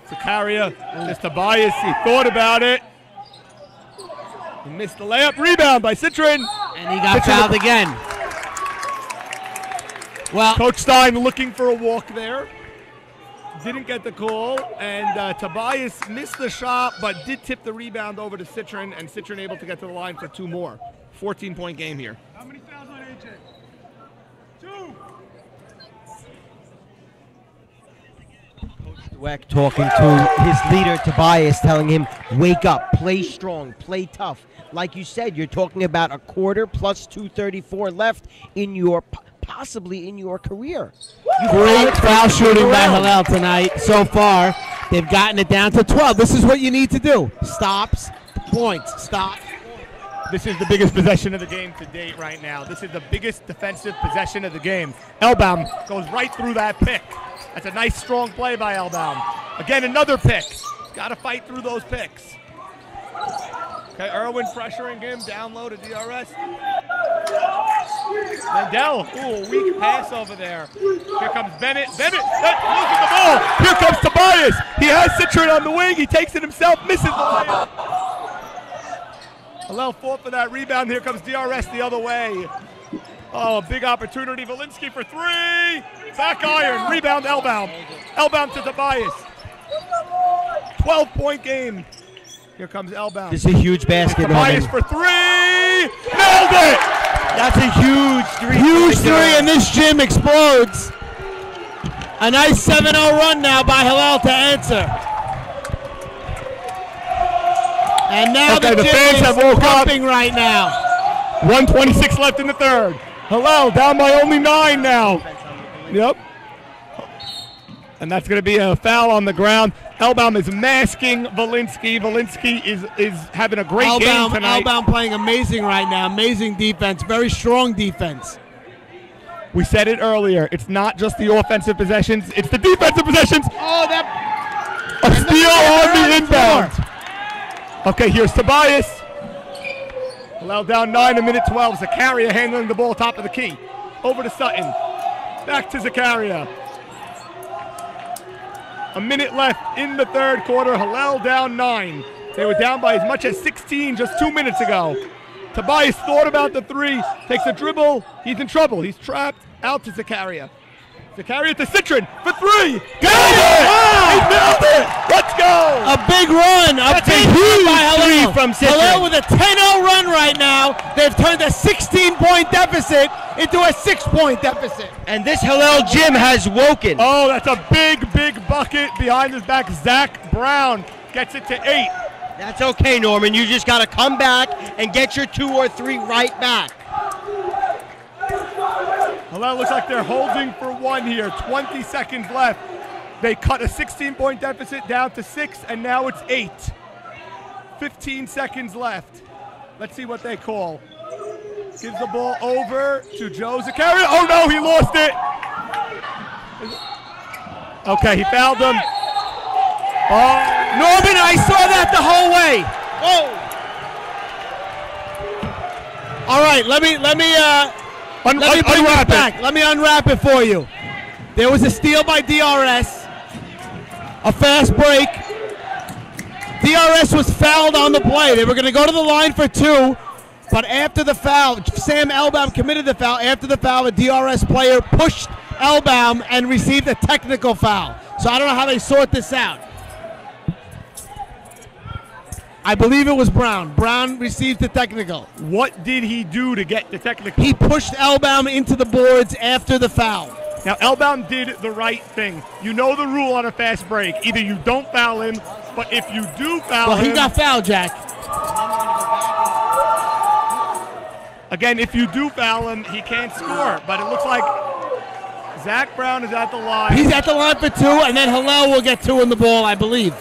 Zakaria, it's Tobias. He thought about it. He missed the layup. Rebound by Citron. And he got Citron- fouled again. Well, Coach Stein looking for a walk there. Didn't get the call, and uh, Tobias missed the shot, but did tip the rebound over to Citron, and Citron able to get to the line for two more. 14 point game here. How many fouls on AJ? Two. Dweck talking to his leader Tobias, telling him, "Wake up, play strong, play tough." Like you said, you're talking about a quarter plus 234 left in your possibly in your career. You great foul shooting by. Hillel tonight so far. They've gotten it down to 12. This is what you need to do. Stops, points, stop. This is the biggest possession of the game to date right now. This is the biggest defensive possession of the game. Elbaum goes right through that pick. That's a nice, strong play by Elbaum. Again, another pick. Got to fight through those picks. Okay, Irwin pressuring him down low to DRS. Mendel, ooh, weak pass over there. Here comes Bennett. Bennett, look at the ball. Here comes Tobias. He has Citron on the wing. He takes it himself, misses the layup. Hillel fought for that rebound. Here comes DRS the other way. Oh, a big opportunity. Valinsky for three. Back iron. Rebound Elbaum. Elbaum to Tobias. 12 point game. Here comes Elbaum. This is a huge basket, Tobias Norman. for three. Nailed it. That's a huge three. Huge three, and this gym explodes. A nice 7 0 run now by Hillel to answer. And now Okay, the the fans is have woke up. right now. 126 left in the third. Hillel down by only nine now. Yep. And that's going to be a foul on the ground. Elbaum is masking Valinsky. Valinsky is is having a great game Elbaum, tonight. Elbaum playing amazing right now. Amazing defense. Very strong defense. We said it earlier. It's not just the offensive possessions; it's the defensive possessions. Oh, that. A steal on the they're on the inbound. Okay, here's Tobias. Hillel down nine, a minute 12. Zakaria handling the ball top of the key. Over to Sutton. Back to Zakaria. A minute left in the third quarter. Hillel down nine. They were down by as much as 16 just two minutes ago. Tobias thought about the three, takes a dribble. He's in trouble. He's trapped. Out to Zakaria. Zakaria to Citron for three. Got it! He nailed it! Let's go! A big run. A That's a big huge run by three from Citron. Hillel with a 10-0 run right now. They've turned a 16-point deficit into a six-point deficit. And this Hillel gym has woken. Oh, that's a big, big bucket behind his back. Zach Brown gets it to eight. That's okay, Norman. You just got to come back and get your two or three right back. Hillel looks like they're holding for one here. 20 seconds left. They cut a 16 point deficit down to six, and now it's eight. 15 seconds left. Let's see what they call. Gives the ball over to Joe Zakaria. Oh no, he lost it. Okay, he fouled him. Oh, Norman, I saw that the whole way. Oh! All right, let me let me uh, un- let me unwrap back. it. Let me unwrap it for you. There was a steal by DRS, a fast break. DRS was fouled on the play. They were going to go to the line for two, but after the foul, Sam Elbaum committed the foul. After the foul, a DRS player pushed Elbaum and received a technical foul. So I don't know how they sort this out. I believe it was Brown. Brown received the technical. What did he do to get the technical? He pushed Elbaum into the boards after the foul. Now, Elbaum did the right thing. You know the rule on a fast break. Either you don't foul him, but if you do foul Well, him, he got fouled, Jack. Again, if you do foul him, he can't score. But it looks like Zach Brown is at the line. He's at the line for two, and then Hillel will get two in the ball, I believe.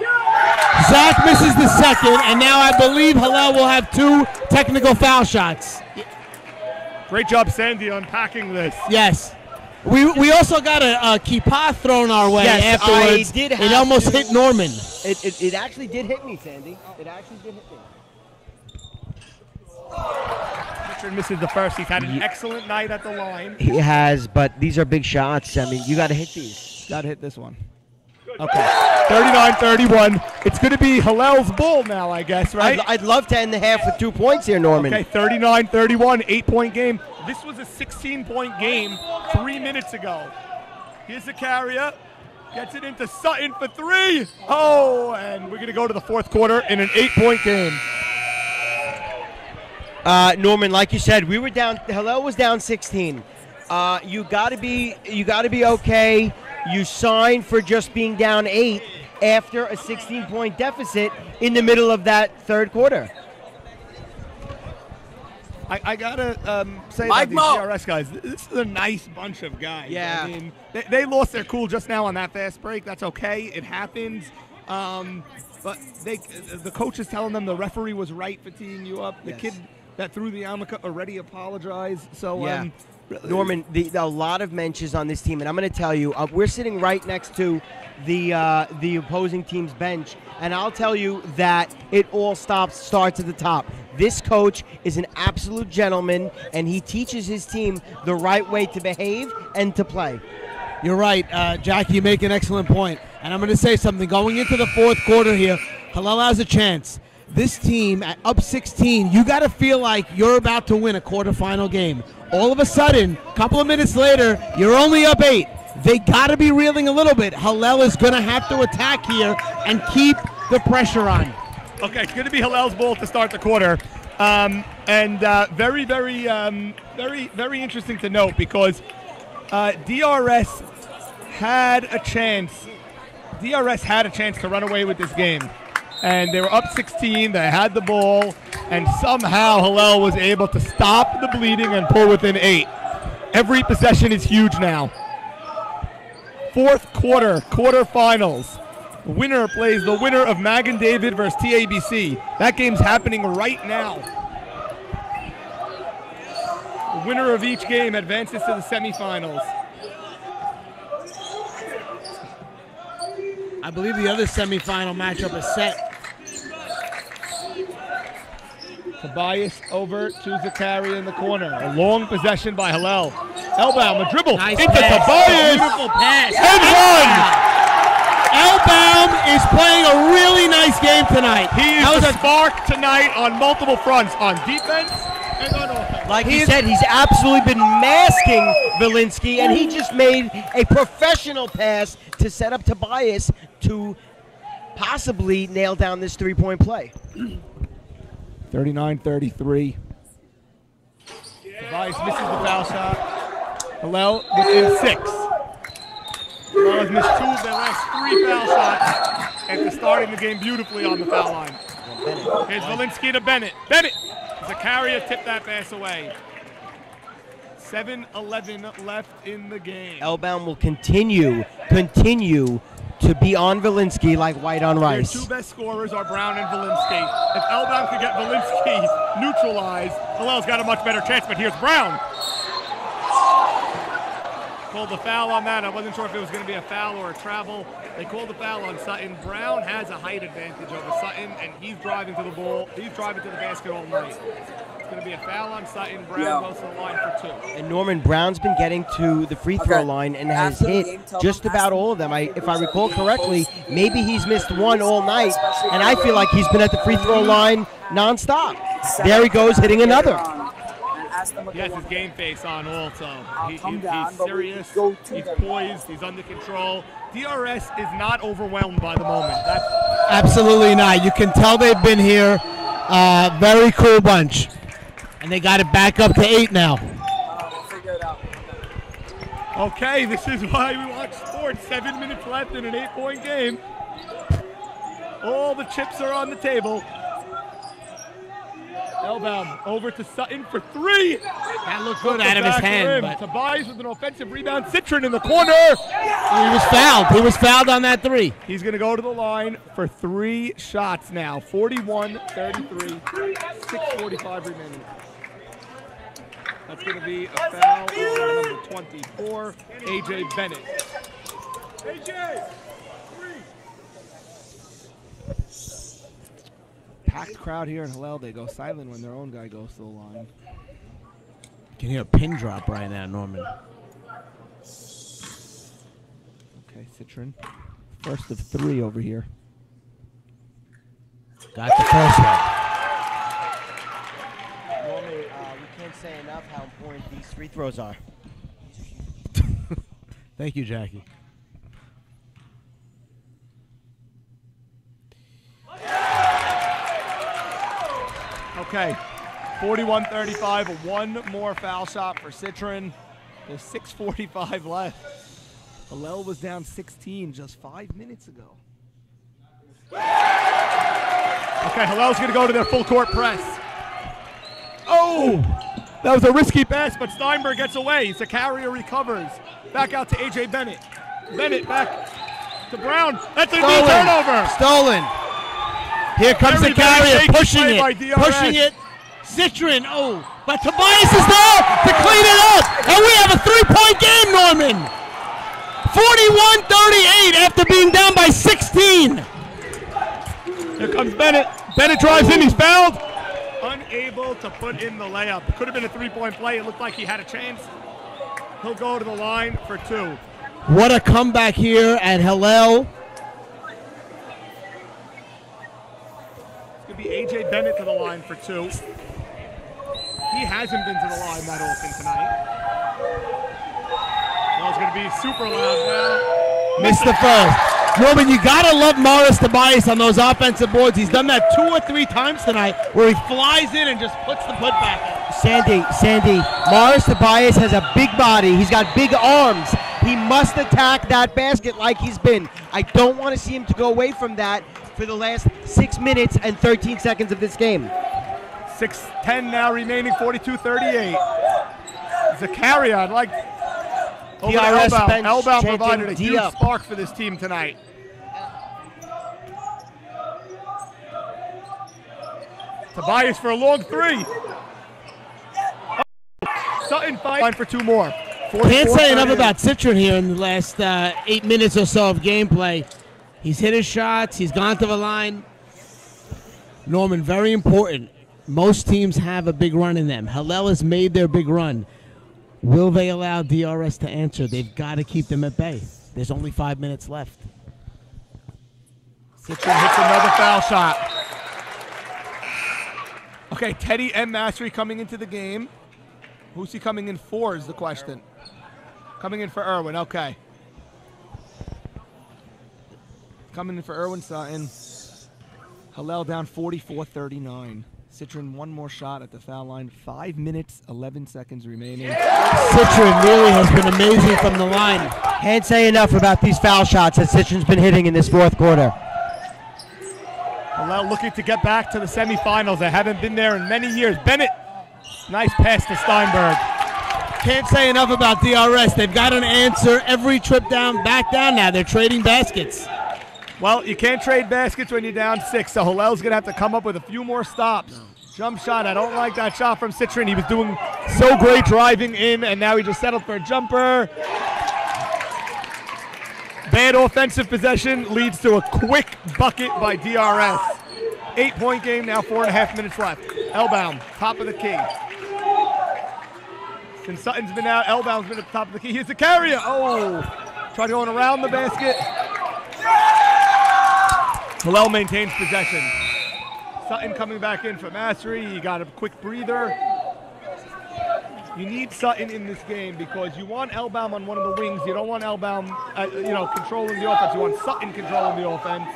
Yeah. Zach misses the second, and now I believe Hillel will have two technical foul shots. Great job, Sandy, unpacking this. Yes. We, we also got a, a kippah thrown our way Yes, afterwards. I did it almost to- hit Norman. It, it, it actually did hit me, Sandy. It actually did hit me. Richard misses the first. He's had an excellent night at the line. He has, but these are big shots. I mean, you got to hit these. Got to hit this one. Okay. 39-31. It's going to be Hillel's ball now, I guess, right? I'd, I'd love to end the half with two points here, Norman. Okay, 39-31, eight-point game. This was a 16-point game three minutes ago. Here's Zakaria. Gets it into Sutton for three. Oh, and we're going to go to the fourth quarter in an eight-point game. Uh, Norman, like you said, we were down. Hillel was down 16. Uh, you got to be, you got to be okay. You signed for just being down eight after a 16-point deficit in the middle of that third quarter. I, I gotta um, say Mike that these Mo. DRS guys, this is a nice bunch of guys. Yeah. I mean, they, they lost their cool just now on that fast break. That's okay. It happens. Um, but they, the coach is telling them the referee was right for teeing you up. The Yes. kid that threw the yarmulke already apologized. So, Yeah. um, Norman, the, the, a lot of mentions on this team, and I'm going to tell you, uh, we're sitting right next to the uh, the opposing team's bench, and I'll tell you that it all stops starts at the top. This coach is an absolute gentleman, and he teaches his team the right way to behave and to play. You're right, uh, Jackie. You make an excellent point. And I'm going to say something. Going into the fourth quarter here, Hillel has a chance. This team at up 16, you got to feel like you're about to win a quarterfinal game. All of a sudden, a couple of minutes later, you're only up eight. They got to be reeling a little bit. Hillel is going to have to attack here and keep the pressure on. Okay, it's going to be Hillel's ball to start the quarter. Um, and uh, very, very, um, very, very interesting to note because uh, DRS had a chance. DRS had a chance to run away with this game. And they were up 16. They had the ball. And somehow Hillel was able to stop the bleeding and pull within eight. Every possession is huge now. Fourth quarter, quarterfinals. Winner plays the winner of Magen David versus TABC. That game's happening right now. The winner of each game advances to the semifinals. I believe the other semifinal matchup is set. Tobias over to Zakaria in the corner. A long possession by Hillel. Elbaum, a dribble Nice into pass. Tobias. Beautiful pass. And one. Elbaum is playing a really nice game tonight. He is That was the a spark tonight on multiple fronts, on defense and on offense. Like He he is- said, he's absolutely been masking Valinsky, and he just made a professional pass to set up Tobias to possibly nail down this three-point play. 39-33. Tobias misses the foul shot. Hillel within six. Hillel has missed two of their last three foul shots after starting the game beautifully on the foul line. Here's Valinsky to Bennett. Bennett! Zakaria tipped that pass away. 7-11 left in the game. Elbaum will continue, continue to be on Valinsky like white on Their rice. two best scorers are Brown and Valinsky. If Elbaum could get Valinsky neutralized, Hillel's got a much better chance, but here's Brown. Called the foul on that. I wasn't sure if it was going to be a foul or a travel. They called the foul on Sutton. Brown has a height advantage over Sutton, and he's driving to the ball. He's driving to the basket all night. It's going to be a foul on Sutton. Brown Yeah. goes to the line for two. And Norman Brown's been getting to the free throw Okay. line and has After the hit just about all of them. I, if I recall correctly, maybe he's missed one all night, and I feel like he's been at the free throw line nonstop. There he goes, hitting another. And ask them what He has his game face on also. He, he- he's serious. He's poised. He's under control. DRS is not overwhelmed by the moment. That's Absolutely not. You can tell they've been here. Uh, very cool bunch. And they got it back up to eight now. We'll figure it out. Okay, this is why we watch sports. Seven minutes left in an eight-point game. All the chips are on the table. Elbaum over to Sutton for three. That looked good out of his hand, but Tobias with an offensive rebound. Citron in the corner. he was fouled. He was fouled on that three. He's going to go to the line for three shots now. 41 33, 6.45 remaining. That's going to be a foul on number 24, AJ Bennett. AJ, three. Packed crowd here in Hillel. They go silent when their own guy goes to the line. You can hear a pin drop right now, Norman. Okay, Citron. First of three over here. Got the first one. Say enough how important these free throws are. Thank you, Jackie. Okay, 41 35. One more foul shot for Citron. There's 6.45 left. Hillel was down 16 just five minutes ago. Okay, Hillel's going to go to their full court press. Oh! That was a risky pass, but Steinberg gets away. Zakaria recovers. Back out to A.J. Bennett. Bennett back to Brown. That's a Stolen. turnover. Stolen. Here comes Very, Zakaria, pushing it, pushing it. Citron, oh, but Tobias is there to clean it up, and we have a three-point game, Norman. 41-38 after being down by 16. Here comes Bennett. Bennett drives in. He's fouled. Unable to put in the layup. It could have been a three-point play. It looked like he had a chance. He'll go to the line for two. What a comeback here at Hillel. It's going to be A.J. Bennett to the line for two. He hasn't been to the line that often tonight. Well, it's going to be super loud now. Missed the first. Norman, you gotta love Morris Tobias on those offensive boards. He's done that two or three times tonight, where he flies in and just puts the putback. in. Sandy, Sandy, Morris Tobias has a big body. He's got big arms. He must attack that basket like he's been. I don't want to see him to go away from that for the last six minutes and 13 seconds of this game. 6-10 now remaining, 42-38. Zakaria, I'd like over to DRS bench Elbaum chanting provided a D huge up. spark for this team tonight. Tobias for a long three. Oh, Sutton fight for two more. Four, Can't say enough 44-38. about Citron here in the last uh, eight minutes or so of gameplay. He's hit his shots. He's gone to the line. Norman, very important. Most teams have a big run in them. Hillel has made their big run. Will they allow DRS to answer? They've got to keep them at bay. There's only five minutes left. Citron hits another foul shot. Okay, Teddy and Massery coming into the game. Who's he coming in for is the question. Coming in for Irwin, okay. Coming in for Irwin Sutton. Hillel down 44-39. Citron one more shot at the foul line. Five minutes, 11 seconds remaining. Citron really has been amazing from the line. Can't say enough about these foul shots that Citron's been hitting in this fourth quarter. Hillel looking to get back to the semifinals. They haven't been there in many years. Bennett, nice pass to Steinberg. Can't say enough about DRS. They've got an answer every trip down, back down now. They're trading baskets. Well, you can't trade baskets when you're down six, so Hillel's going to have to come up with a few more stops. Jump shot. I don't like that shot from Citron. He was doing so great driving in, and now he just settled for a jumper. Bad offensive possession leads to a quick bucket by DRS. Eight point game now, four and a half minutes left. Elbaum, top of the key. Since Sutton's been out, Elbaum's been at the top of the key. Here's Zakaria. Oh, try going around the basket. Hillel maintains possession. Sutton coming back in for Massery. He got a quick breather. You need Sutton in this game because you want Elbaum on one of the wings. You don't want Elbaum, uh, you know, controlling the offense. You want Sutton controlling the offense.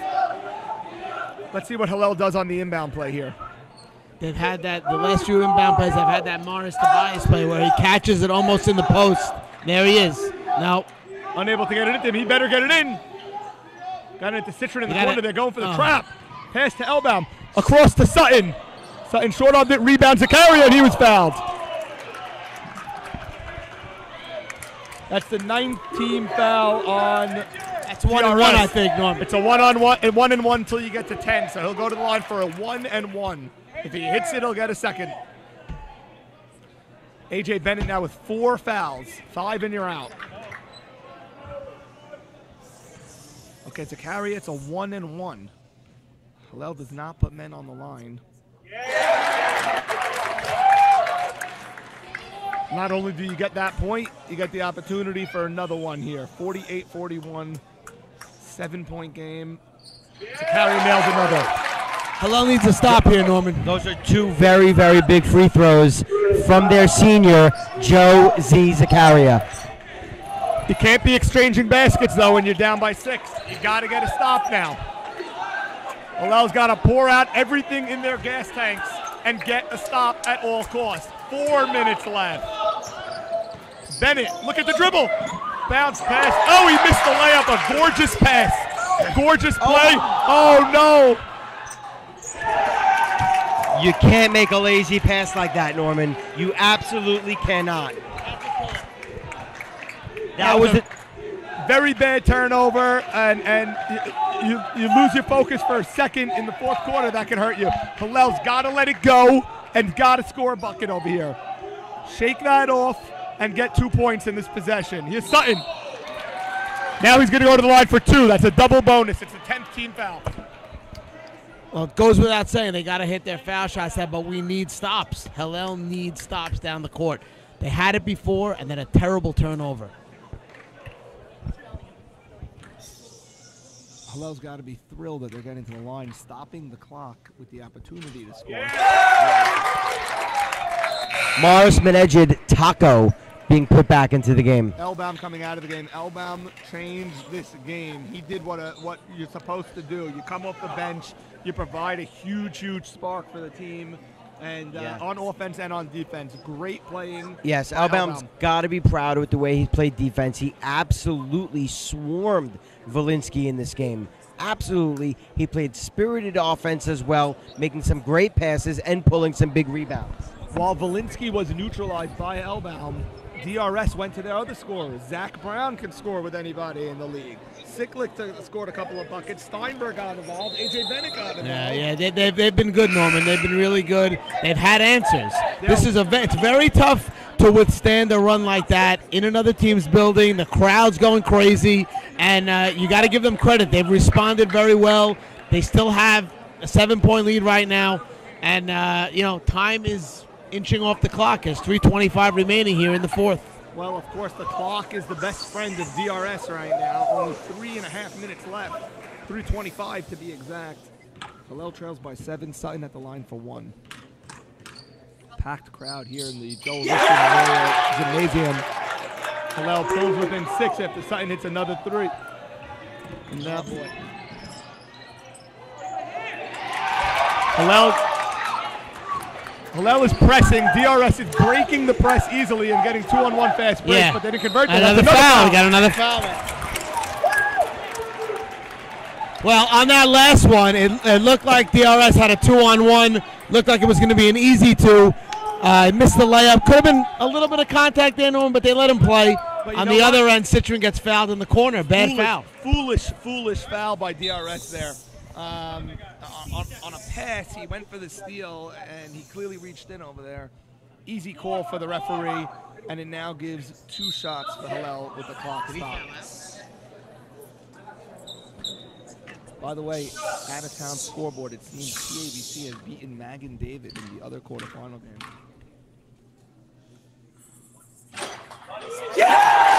Let's see what Hillel does on the inbound play here. They've had that, the last few inbound plays, they've had that Morris Tobias play where he catches it almost in the post. There he is. Now. Unable to get it him. He better get it in. Got it into Citron in the corner. it. They're going for the Oh. trap. Pass to Elbaum. Across to Sutton. Sutton short armed it. Rebound Zakaria, and he was fouled. That's the 19 foul on. That's one on one, I think, Norm. It's a one on one, and one and one until you get to 10. So he'll go to the line for a one and one. If he hits it, he'll get a second. AJ Bennett now with four fouls, five and you're out. Okay, Zakaria, it's a one and one. Hillel does not put men on the line. Not only do you get that point, you get the opportunity for another one here. 48 41, seven point game. Zakaria nails another. Hillel needs to stop here, Norman. Those are two very, very big free throws from their senior, Joe Z. Zakaria. You can't be exchanging baskets though when you're down by six. You got to get a stop now. Hillel's got to pour out everything in their gas tanks and get a stop at all costs. Four minutes left. Bennett, look at the dribble. Bounce pass. Oh, he missed the layup. A gorgeous pass. Gorgeous oh. play. Oh, no. You can't make a lazy pass like that, Norman. You absolutely cannot. That was a, very bad turnover, and and you, you, you lose your focus for a second in the fourth quarter. That can hurt you. Hillel's got to let it go and got to score a bucket over here. Shake that off and get two points in this possession. Here's Sutton. Now he's going to go to the line for two. That's a double bonus. It's a 10th team foul. Well, it goes without saying they got to hit their foul shots, there, but we need stops. Hillel needs stops down the court. They had it before, and then a terrible turnover. Hillel's got to be thrilled that they're getting to the line, stopping the clock with the opportunity to score. Morris Menedjed Taco being put back into the game. Elbaum coming out of the game. Elbaum changed this game. He did what a, what you're supposed to do. You come off the bench, you provide a huge, huge spark for the team, and uh, Yeah. on offense and on defense. Great playing. Yes, Elbaum's got to be proud with the way he played defense. He absolutely swarmed Valinsky in this game. Absolutely. He played spirited offense as well, making some great passes and pulling some big rebounds. While Valinsky was neutralized by Elbaum, DRS went to their other scorers. Zach Brown can score with anybody in the league. Siklik t- scored a couple of buckets. Steinberg got involved. AJ Bennett got involved. Yeah, yeah, they, they've, they've been good, Norman. They've been really good. They've had answers. This is a it's very tough to withstand a run like that in another team's building. The crowd's going crazy, and uh, you got to give them credit. They've responded very well. They still have a seven-point lead right now, and uh, you know time is inching off the clock. There's 3:25 remaining here in the fourth. Well, of course, the clock is the best friend of DRS right now. Only three and a half minutes left. 325 to be exact. Hillel trails by seven. Sutton at the line for one. Packed crowd here in the Joe Liston Memorial Gymnasium. Hillel pulls within six after Sutton hits another three. And now, Hillel Hillel is pressing. DRS is breaking the press easily and getting two on one fast break, Yeah. but they didn't convert. That's Another foul. We got another foul. Well, on that last one, it, it looked like DRS had a two-on-one. Looked like it was going to be an easy two. Uh, missed the layup. Could have been a little bit of contact there, Norman, but they let him play. On the what? other end, Citron gets fouled in the corner. Bad foolish, foul. Foolish, foolish foul by DRS there. Um, on, on a pass, he went for the steal, and he clearly reached in over there. Easy call for the referee, and it now gives two shots for Hillel with the clock stopped. By the way, out of town scoreboard, it seems TABC has beaten Magen David in the other quarterfinal game.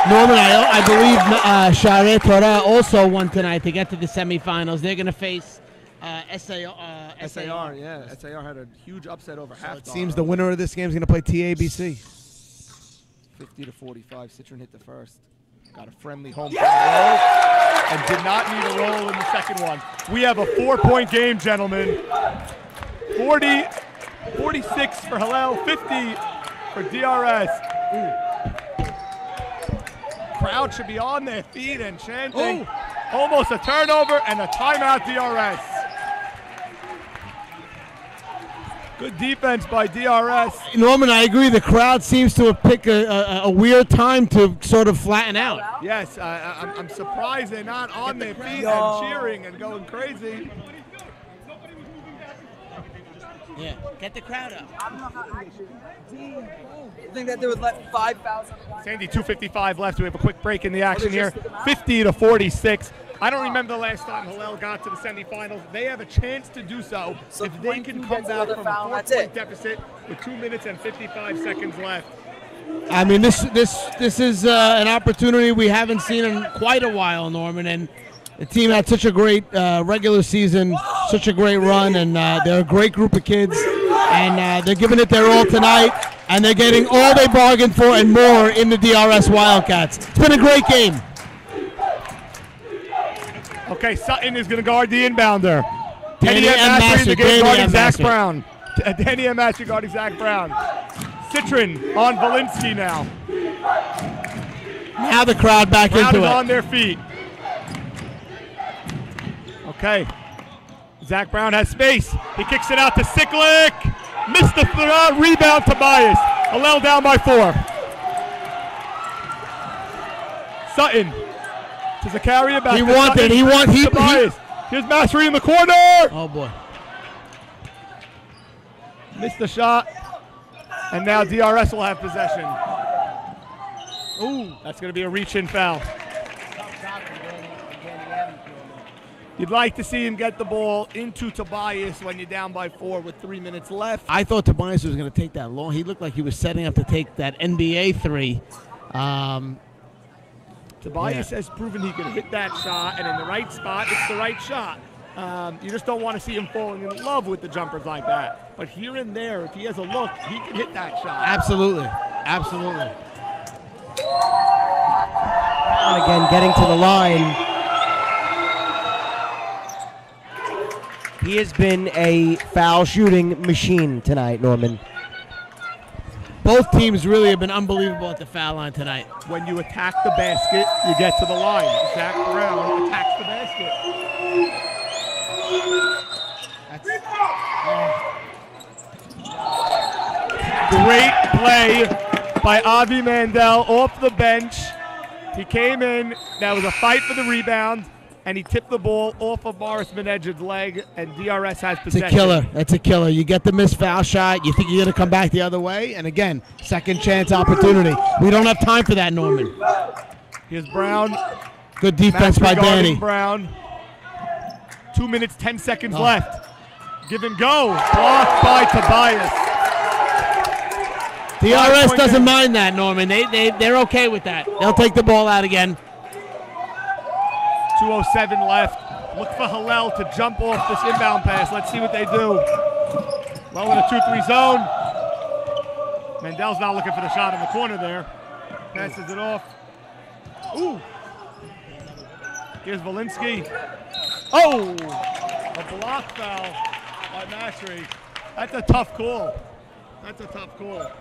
Norman, I, I believe uh, Share Torah also won tonight to get to the semifinals. They're going to face uh, SAR. Uh, SAR, yeah. SAR had a huge upset over HAFTR. It seems the winner of this game is going to play TABC. 50 to 45. Citron hit the first. Got a friendly home run roll and did not need a roll in the second one. We have a four-point game, gentlemen. 40, 46 for Hillel, 50 for DRS. Crowd should be on their feet and chanting. Almost a turnover and a timeout DRS. Good defense by DRS. Norman, I agree. The crowd seems to have picked a, a, a weird time to sort of flatten out. Yes, I, I'm surprised they're not on their feet and cheering and going crazy. Yeah, get the crowd up. I don't know how actually. I think that they would let 5,000. Sandy, 255 left. We have a quick break in the action here. 50 to 46. I don't remember the last time Hillel got to the semifinals. They have a chance to do so, So if they can come gets back from a that's four-point deficit with two minutes and 55 seconds left. I mean, this this this is uh, an opportunity we haven't seen in quite a while, Norman. And the team had such a great uh, regular season, such a great run, and uh, they're a great group of kids, and uh, they're giving it their all tonight, and they're getting all they bargained for and more in the DRS Wildcats. It's been a great game. Okay, Sutton is going to guard the inbounder. Danny M. M. Massery in Master, the game Danny guarding Zach Brown. Danny M. Master guarding Zach Brown. Citron on Valinsky now. Now the crowd back Crowd into it. on their feet. Okay. Zach Brown has space. He kicks it out to Siklik. Missed the throw. Uh, rebound Tobias. Hillel down by four. Sutton to Zakaria back He to wanted- he want- he- he- Tobias. Here's Massery in the corner. Oh boy. Missed the shot. And now DRS will have possession. Ooh, that's going to be a reach in foul. You'd like to see him get the ball into Tobias when you're down by four with three minutes left. I thought Tobias was going to take that long. He looked like he was setting up to take that NBA three. Um, Tobias Yeah. has proven he can hit that shot, and in the right spot, it's the right shot. Um, you just don't want to see him falling in love with the jumpers like that. But here and there, if he has a look, he can hit that shot. absolutely, absolutely. And again, getting to the line. He has been a foul shooting machine tonight, Norman. Both teams really have been unbelievable at the foul line tonight. When you attack the basket, you get to the line. Zach Brown attacks the basket. Great play by Avi Mandel off the bench. He came in. That was a fight for the rebound, and he tipped the ball off of Morris Menedj's leg, and DRS has possession. It's a killer. It's a killer. You get the missed foul shot. You think you're going to come back the other way, and again, second chance opportunity. We don't have time for that, Norman. Here's Brown. Good defense by Danny. Brown. Two minutes, ten seconds Oh. left. Give and go. Blocked by Tobias. DRS doesn't mind that, Norman. They, they, they're okay with that. They'll take the ball out again. 207 left. Look for Hillel to jump off this inbound pass. Let's see what they do. Low in a 2-3 zone. Mandel's not looking for the shot in the corner there. Passes it off. Ooh. Here's Valinsky. Oh! A block foul by Massery. That's a tough call. That's a tough call.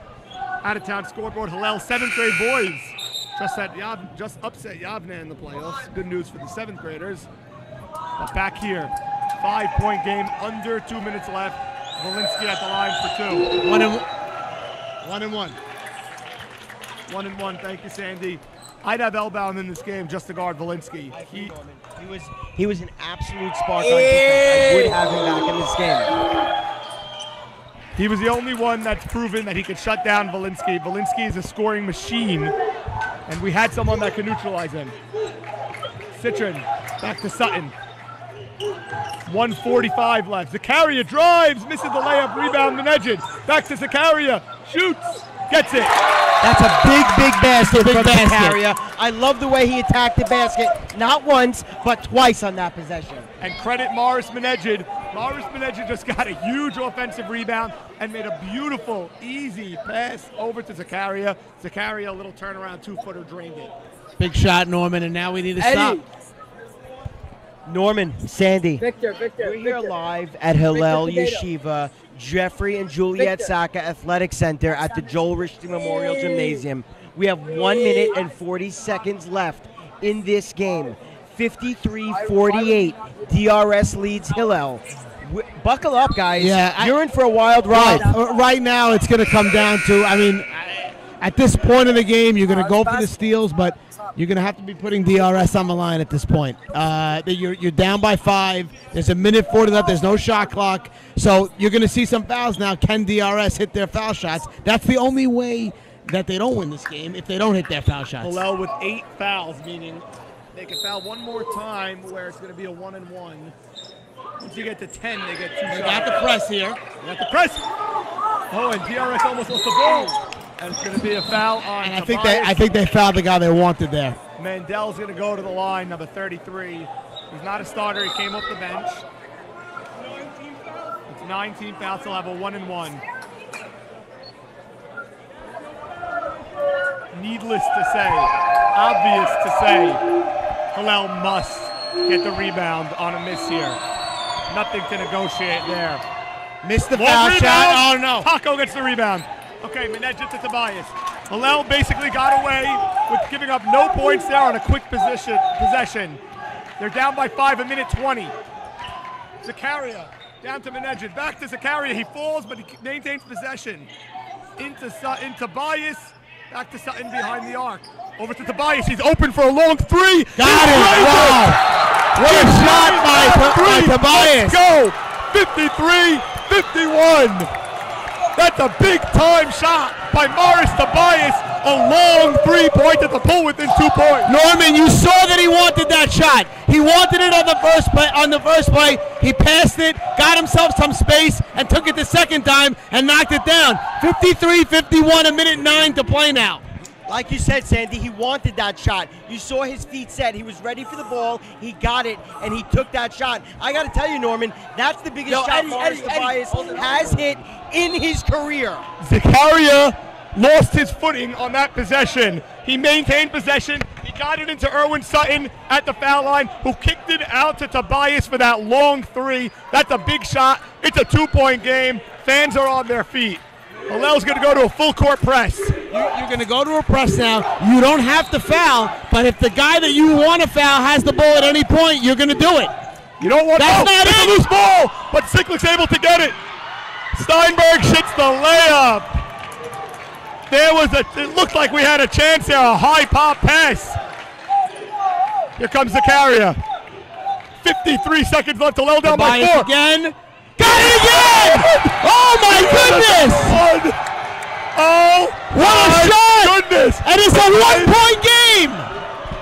Out of town scoreboard. Hillel, seventh grade boys. Just that Yav, just upset Yavna in the playoffs. Good news for the seventh graders. But back here, five point game, under two minutes left. Valinsky at the line for two. One and one. One And one. One and one. Thank you, Sandy. I'd have Elbaum in this game just to guard Valinsky. He, He was he was an absolute spark on defense. I would have him back in this game. he was the only one that's proven that he could shut down Valinsky. Valinsky is a scoring machine, and we had someone that could neutralize him. Citron, back to Sutton. 145 left. Zakaria drives, misses the layup, rebound, Menedjed. Back to Zakaria, shoots, gets it. That's a big, big basket Big from basket. Zakaria. I love the way he attacked the basket, not once, but twice on that possession. And credit Morris Menedjed. Morris Menedjed just got a huge offensive rebound and made a beautiful, easy pass over to Zakaria. Zakaria, a little turnaround two-footer, drained it. Big shot, Norman, and now we need to stop. Norman, Sandy, Victor, Victor, we're here Victor. live at Hillel Yeshiva, Jeffrey and Juliet Victor. Saka Athletic Center at the Joel Richardson Memorial Gymnasium. We have one minute and 40 seconds left in this game. 53-48. DRS leads Hillel. Buckle up, guys. Yeah, I- You're in for a wild ride. Uh, Right now, it's going to come down to. I mean, at this point in the game, you're going to go for the steals, but you're going to have to be putting DRS on the line at this point. Uh, that you're you're down by five. There's a minute forty left. There's no shot clock, so you're going to see some fouls now. Can DRS hit their foul shots? That's the only way that they don't win this game if they don't hit their foul shots. Hillel with eight fouls, meaning they can foul one more time where it's going to be a one and one. Once you get to 10, they get two They shots. got the press here. They got the press. Oh, and DRS almost lost the ball. And it's going to be a foul on And I think they I think they fouled the guy they wanted there. Mandel's going to go to the line, number 33. He's not a starter. He came off the bench. It's 19 fouls to level, one and one. Needless to say, obvious to say, Hillel must get the rebound on a miss here. Nothing to negotiate there. Missed the More foul rebound. shot. Oh no. Taco gets the rebound. Okay, Menedja to Tobias. Hillel basically got away with giving up no points there on a quick position possession. They're down by five, a minute 20. Zakaria down to Menedja. Back to Zakaria. He falls, but he maintains possession. Into, into Tobias. Back to Sutton behind the arc. Over to Tobias. He's open for a long three. Got He it. Wow. What a shot by, by Tobias. Let's go. 53 51. That's a big time shot by Morris Tobias. A long three point at the pull within two points. Norman, you saw that he wanted that shot. He wanted it on the first play. On the first play, he passed it, got himself some space, and took it the second time and knocked it down. 53-51, a minute nine to play now. Like you said, Sandy, he wanted that shot. You saw his feet set. He was ready for the ball. He got it, and he took that shot. I got to tell you, Norman, that's the biggest Yo, shot Eddie, Morris Eddie, Eddie, Tobias hold it. has hit in his career. Zakaria lost his footing on that possession. He maintained possession. He got it into Erwin Sutton at the foul line, who kicked it out to Tobias for that long three. That's a big shot. It's a two-point game. Fans are on their feet. Hillel's going to go to a full court press. You, you're going to go to a press now. You don't have to foul, but if the guy that you want to foul has the ball at any point, you're going to do it. You don't want That's oh, not it. a loose ball, but Siklik's able to get it. Steinberg shits the layup. There was a. It looked like we had a chance there. A high pop pass. Here comes Zakaria. 53 seconds left to low down by four. again. Got it again! Oh my goodness! Oh, What a shot! Goodness. And it's a one-point game.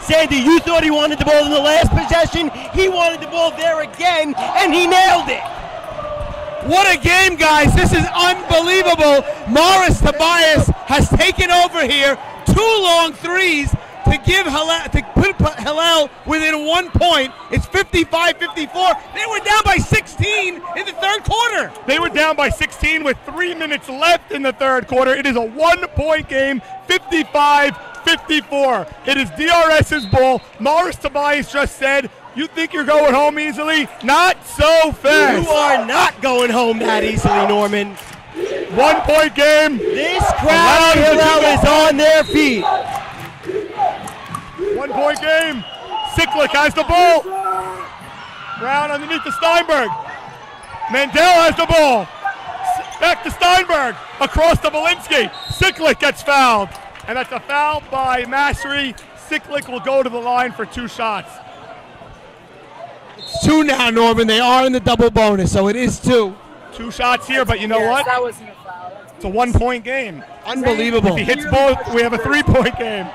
Sandy, you thought he wanted the ball in the last possession. He wanted the ball there again, and he nailed it. What a game, guys. This is unbelievable. Morris Tobias has taken over here. Two long threes to give Hillel, to put Hillel within one point. It's 55-54. They were down by 16 in the third quarter. They were down by 16 with three minutes left in the third quarter. It is a one-point game, 55-54. It is DRS's ball. Morris Tobias just said, you think you're going home easily? Not so fast. You are not going home that easily, Norman. One-point game. This crowd Allows the Hillel two- is on their feet. One-point game. Siklik has the ball. Brown underneath to Steinberg. Mandel has the ball. Back to Steinberg. Across to Valinsky. Siklik gets fouled. And that's a foul by Massery. Siklik will go to the line for two shots. It's two now, Norman. They are in the double bonus, so it is two. Two shots here, but you know Yes, what? That wasn't a foul. It's a one-point game. Unbelievable. If he hits both, we have a three-point game.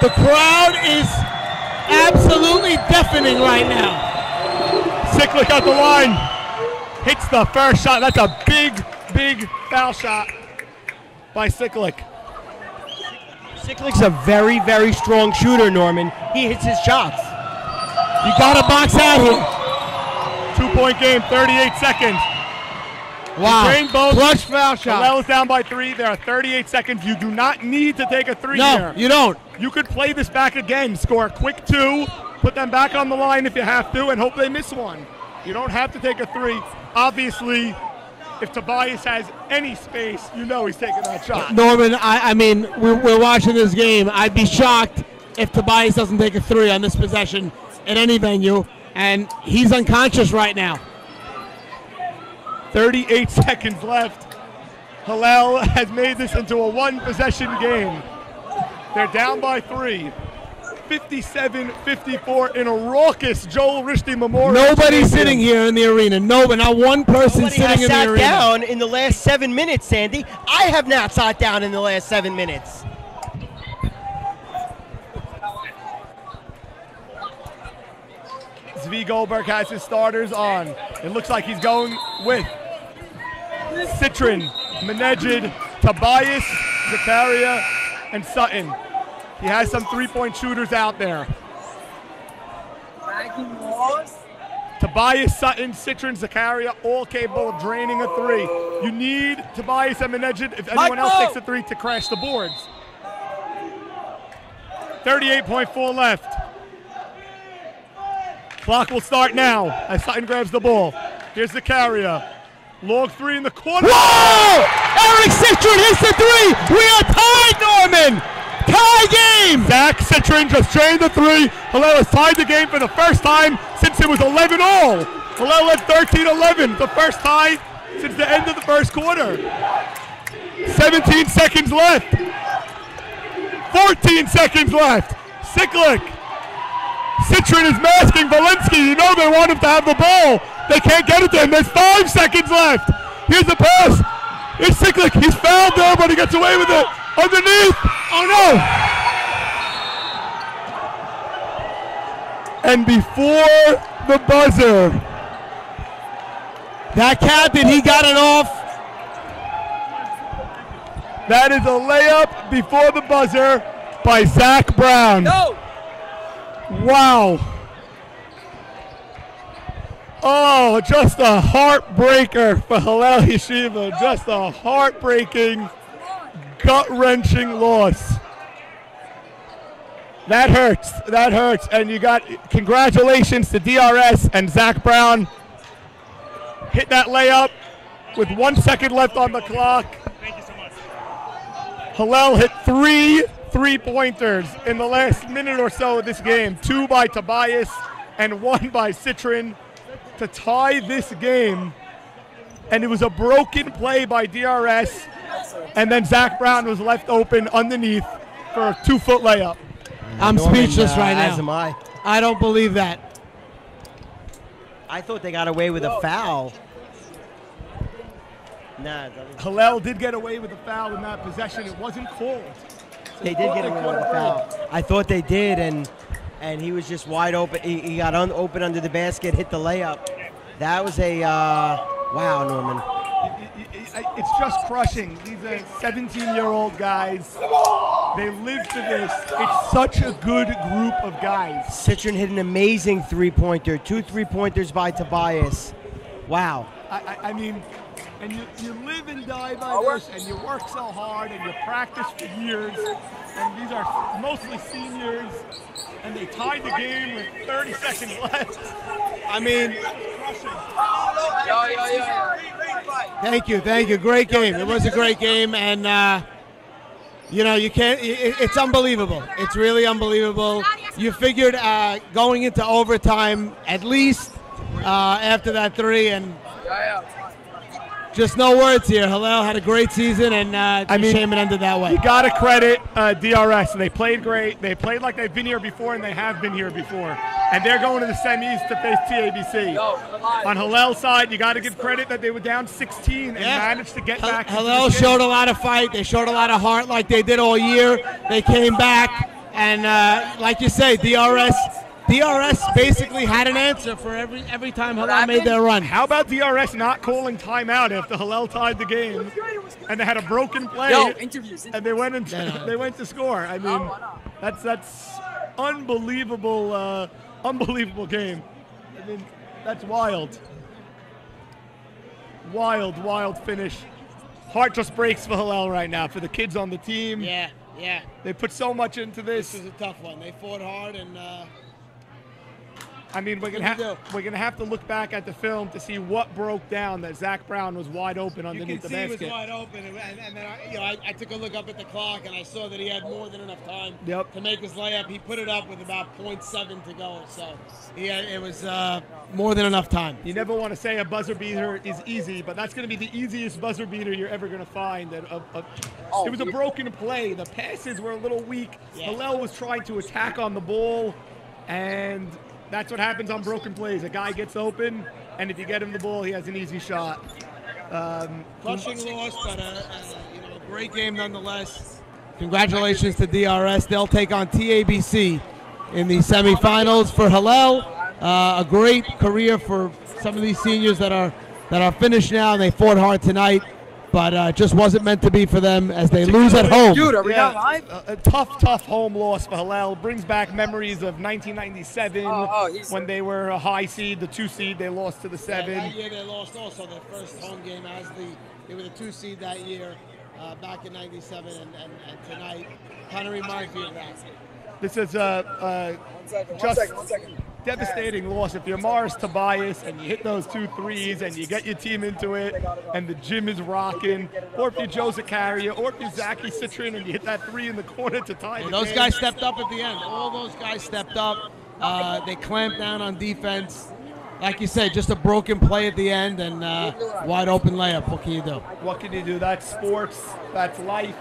The crowd is absolutely deafening right now. Siklik at the line. Hits the first shot. That's a big, big foul shot by Siklik. Siklik's a very, very strong shooter, Norman. He hits his shots. You got to box out here. Two-point game, 38 seconds. Wow. Both. Clutch foul shot. Hillel is down by three. There are 38 seconds. You do not need to take a three No, here. you don't. You could play this back again, score a quick two, put them back on the line if you have to, and hope they miss one. You don't have to take a three. Obviously, if Tobias has any space, you know he's taking that shot. Norman, I, I mean, we're, we're watching this game. I'd be shocked if Tobias doesn't take a three on this possession at any venue, and he's unconscious right now. 38 seconds left. Hillel has made this into a one possession game. They're down by three. 57 54 in a raucous Joel Rishti Memorial. Nobody's Stadium. sitting here in the arena. No, but not one person Nobody sitting has in the arena. down in the last seven minutes, Sandy. I have not sat down in the last seven minutes. Zvi Goldberg has his starters on. It looks like he's going with Citron, Menedjed, Tobias, Zakaria, and Sutton. He has some three-point shooters out there. Tobias, Sutton, Citron, Zakaria, all capable of draining a three. You need Tobias and Menedjed, if anyone else takes a three, to crash the boards. 38.4 left. Clock will start now as Sutton grabs the ball. Here's the carrier. Log three in the corner. Whoa! Eric Citron hits the three. We are tied, Norman. Tie game. Zach Citron just drained the three. Hillel has tied the game for the first time since it was 11 all. Hillel led 13-11, the first tie since the end of the first quarter. 17 seconds left. 14 seconds left. Siklik. Citron is masking Valinsky. You know they want him to have the ball. They can't get it to him. There's five seconds left. Here's the pass. It's Siklik. He's fouled there, but he gets away with it. Underneath. Oh no. And before the buzzer, That captain, he got it off. that is a layup before the buzzer by Zach Brown. No! Wow. Oh, just a heartbreaker for Hillel Yeshiva. Just a heartbreaking, gut wrenching loss. That hurts. That hurts. And you got congratulations to DRS and Zach Brown. Hit that layup with one second left on the clock. Thank you so much. Hillel hit three three pointers in the last minute or so of this game two by Tobias and one by Citron to tie this game. And it was a broken play by DRS. And then Zach Brown was left open underneath for a two foot layup. I'm Norman, speechless uh, right As am now. I. I don't believe that. I thought they got away with a foul. Nah, that was- Hillel did get away with a foul in that possession. It wasn't called. they did get away with a foul. I thought they did, and and he was just wide open. He, he got un, open under the basket, hit the layup. That was a uh, wow, Norman. It's just crushing. These are 17 year old guys. They live for this. It's such a good group of guys. Citron hit an amazing three-pointer. Two three-pointers by Tobias. Wow. I, I, I mean, and you, you live and die by this, and you work so hard, and you practice for years. And these are mostly seniors, and they tied the game with 30 seconds left. I mean, Yo, yo, yo. Thank you, thank you. Great game. It was a great game, and uh, you know you can't. It, it's unbelievable. It's really unbelievable. You figured uh, going into overtime at least uh, after that three, and Yeah, yeah. Just no words here. Hillel had a great season, and uh, I mean, shame it ended that way. You got to credit uh, DRS. They played great. They played like they've been here before, and they have been here before. And they're going to the semis to face TABC. Yo. On Hillel's side, you got to give credit that they were down 16 and Yeah. managed to get back. into Hillel showed a lot of fight. They showed a lot of heart, like they did all year. They came back, and uh, like you say, DRS. DRS basically had an answer for every every time Hillel made their run. How about DRS not calling timeout after Hillel tied the game, and they had a broken play, Yo, interviews. and they went into, No, no. they went to score. I mean, that's that's unbelievable, uh, unbelievable game. I mean, that's wild, wild, wild finish. Heart just breaks for Hillel right now for the kids on the team. Yeah, yeah. They put so much into This this. is a tough one. They fought hard, and uh, I mean, we're gonna have we're gonna have to look back at the film to see what broke down that Zach Brown was wide open underneath the basket. You underneath can the see he was wide open, and, and, and then I, you know, I, I took a look up at the clock and I saw that he had more than enough time Yep. to make his layup. He put it up with about 0.7 to go, so he had, it was uh, more than enough time. You never want to say a buzzer beater is easy, but that's going to be the easiest buzzer beater you're ever going to find. And a, a, Oh, it was a broken play. The passes were a little weak. Yeah. Hillel was trying to attack on the ball, and that's what happens on broken plays. A guy gets open, and if you get him the ball, he has an easy shot. Um, loss, but a, a, you know, great game nonetheless. Congratulations to DRS. They'll take on TABC in the semifinals for Hillel. Uh, a great career for some of these seniors that are that are finished now. And they fought hard tonight, but uh, it just wasn't meant to be for them as they lose at home. Dude, are we yeah, not live? a, a tough, tough home loss for Hillel. Brings back memories of 1997 Oh, oh, he's- when they were a high seed, the two seed. They lost to the Yeah, seven. that year they lost also their first home game as the they were the two seed that year uh, back in '97, and, and, and tonight kind of reminds me of that. This is a, One second, one just second, one second. Devastating loss. If you're Morris Tobias and you hit those two threes and you get your team into it and the gym is rocking, or if you're Joe Zakaria, or if you're Zachy Citron and you hit that three in the corner to tie the those game. guys stepped up at the end. All those guys stepped up. Uh, they clamped down on defense. Like you said, just a broken play at the end and uh, wide open layup. What can you do? What can you do? That's sports. That's life.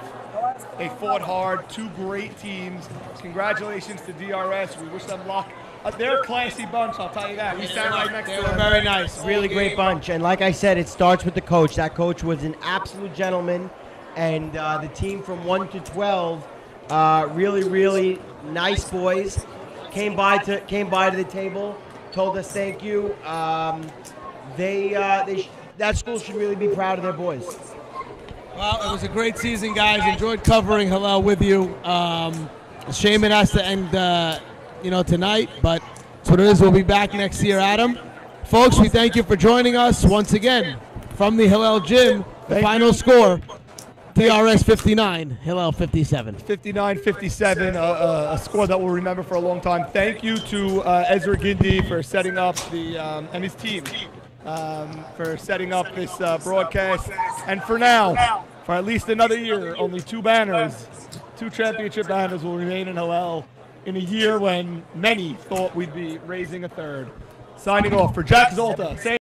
They fought hard. Two great teams. Congratulations to DRS. We wish them luck. Uh, they're a classy bunch, I'll tell you that. We sat right next They to them. very nice. Really great bunch. And like I said, it starts with the coach. That coach was an absolute gentleman. And uh, the team from 1 to 12, uh, really, really nice boys. Came by to came by to the table, told us thank you. Um, they, uh, they sh- that school should really be proud of their boys. Well, it was a great season, guys. Enjoyed covering Hillel with you. Um, shame it has to end, uh, you know, tonight, but that's what it is. We'll be back next year, Adam. Folks, we thank you for joining us once again from the Hillel Gym. The final score: DRS 59, Hillel 57. 59-57, uh, uh, a score that we'll remember for a long time. Thank you to uh, Ezra Gindi for setting up the um, and his team um, for setting up this uh, broadcast. And for now, for at least another year, only two banners, two championship banners will remain in Hillel in a year when many thought we'd be raising a third. Signing off for Jack Zolta.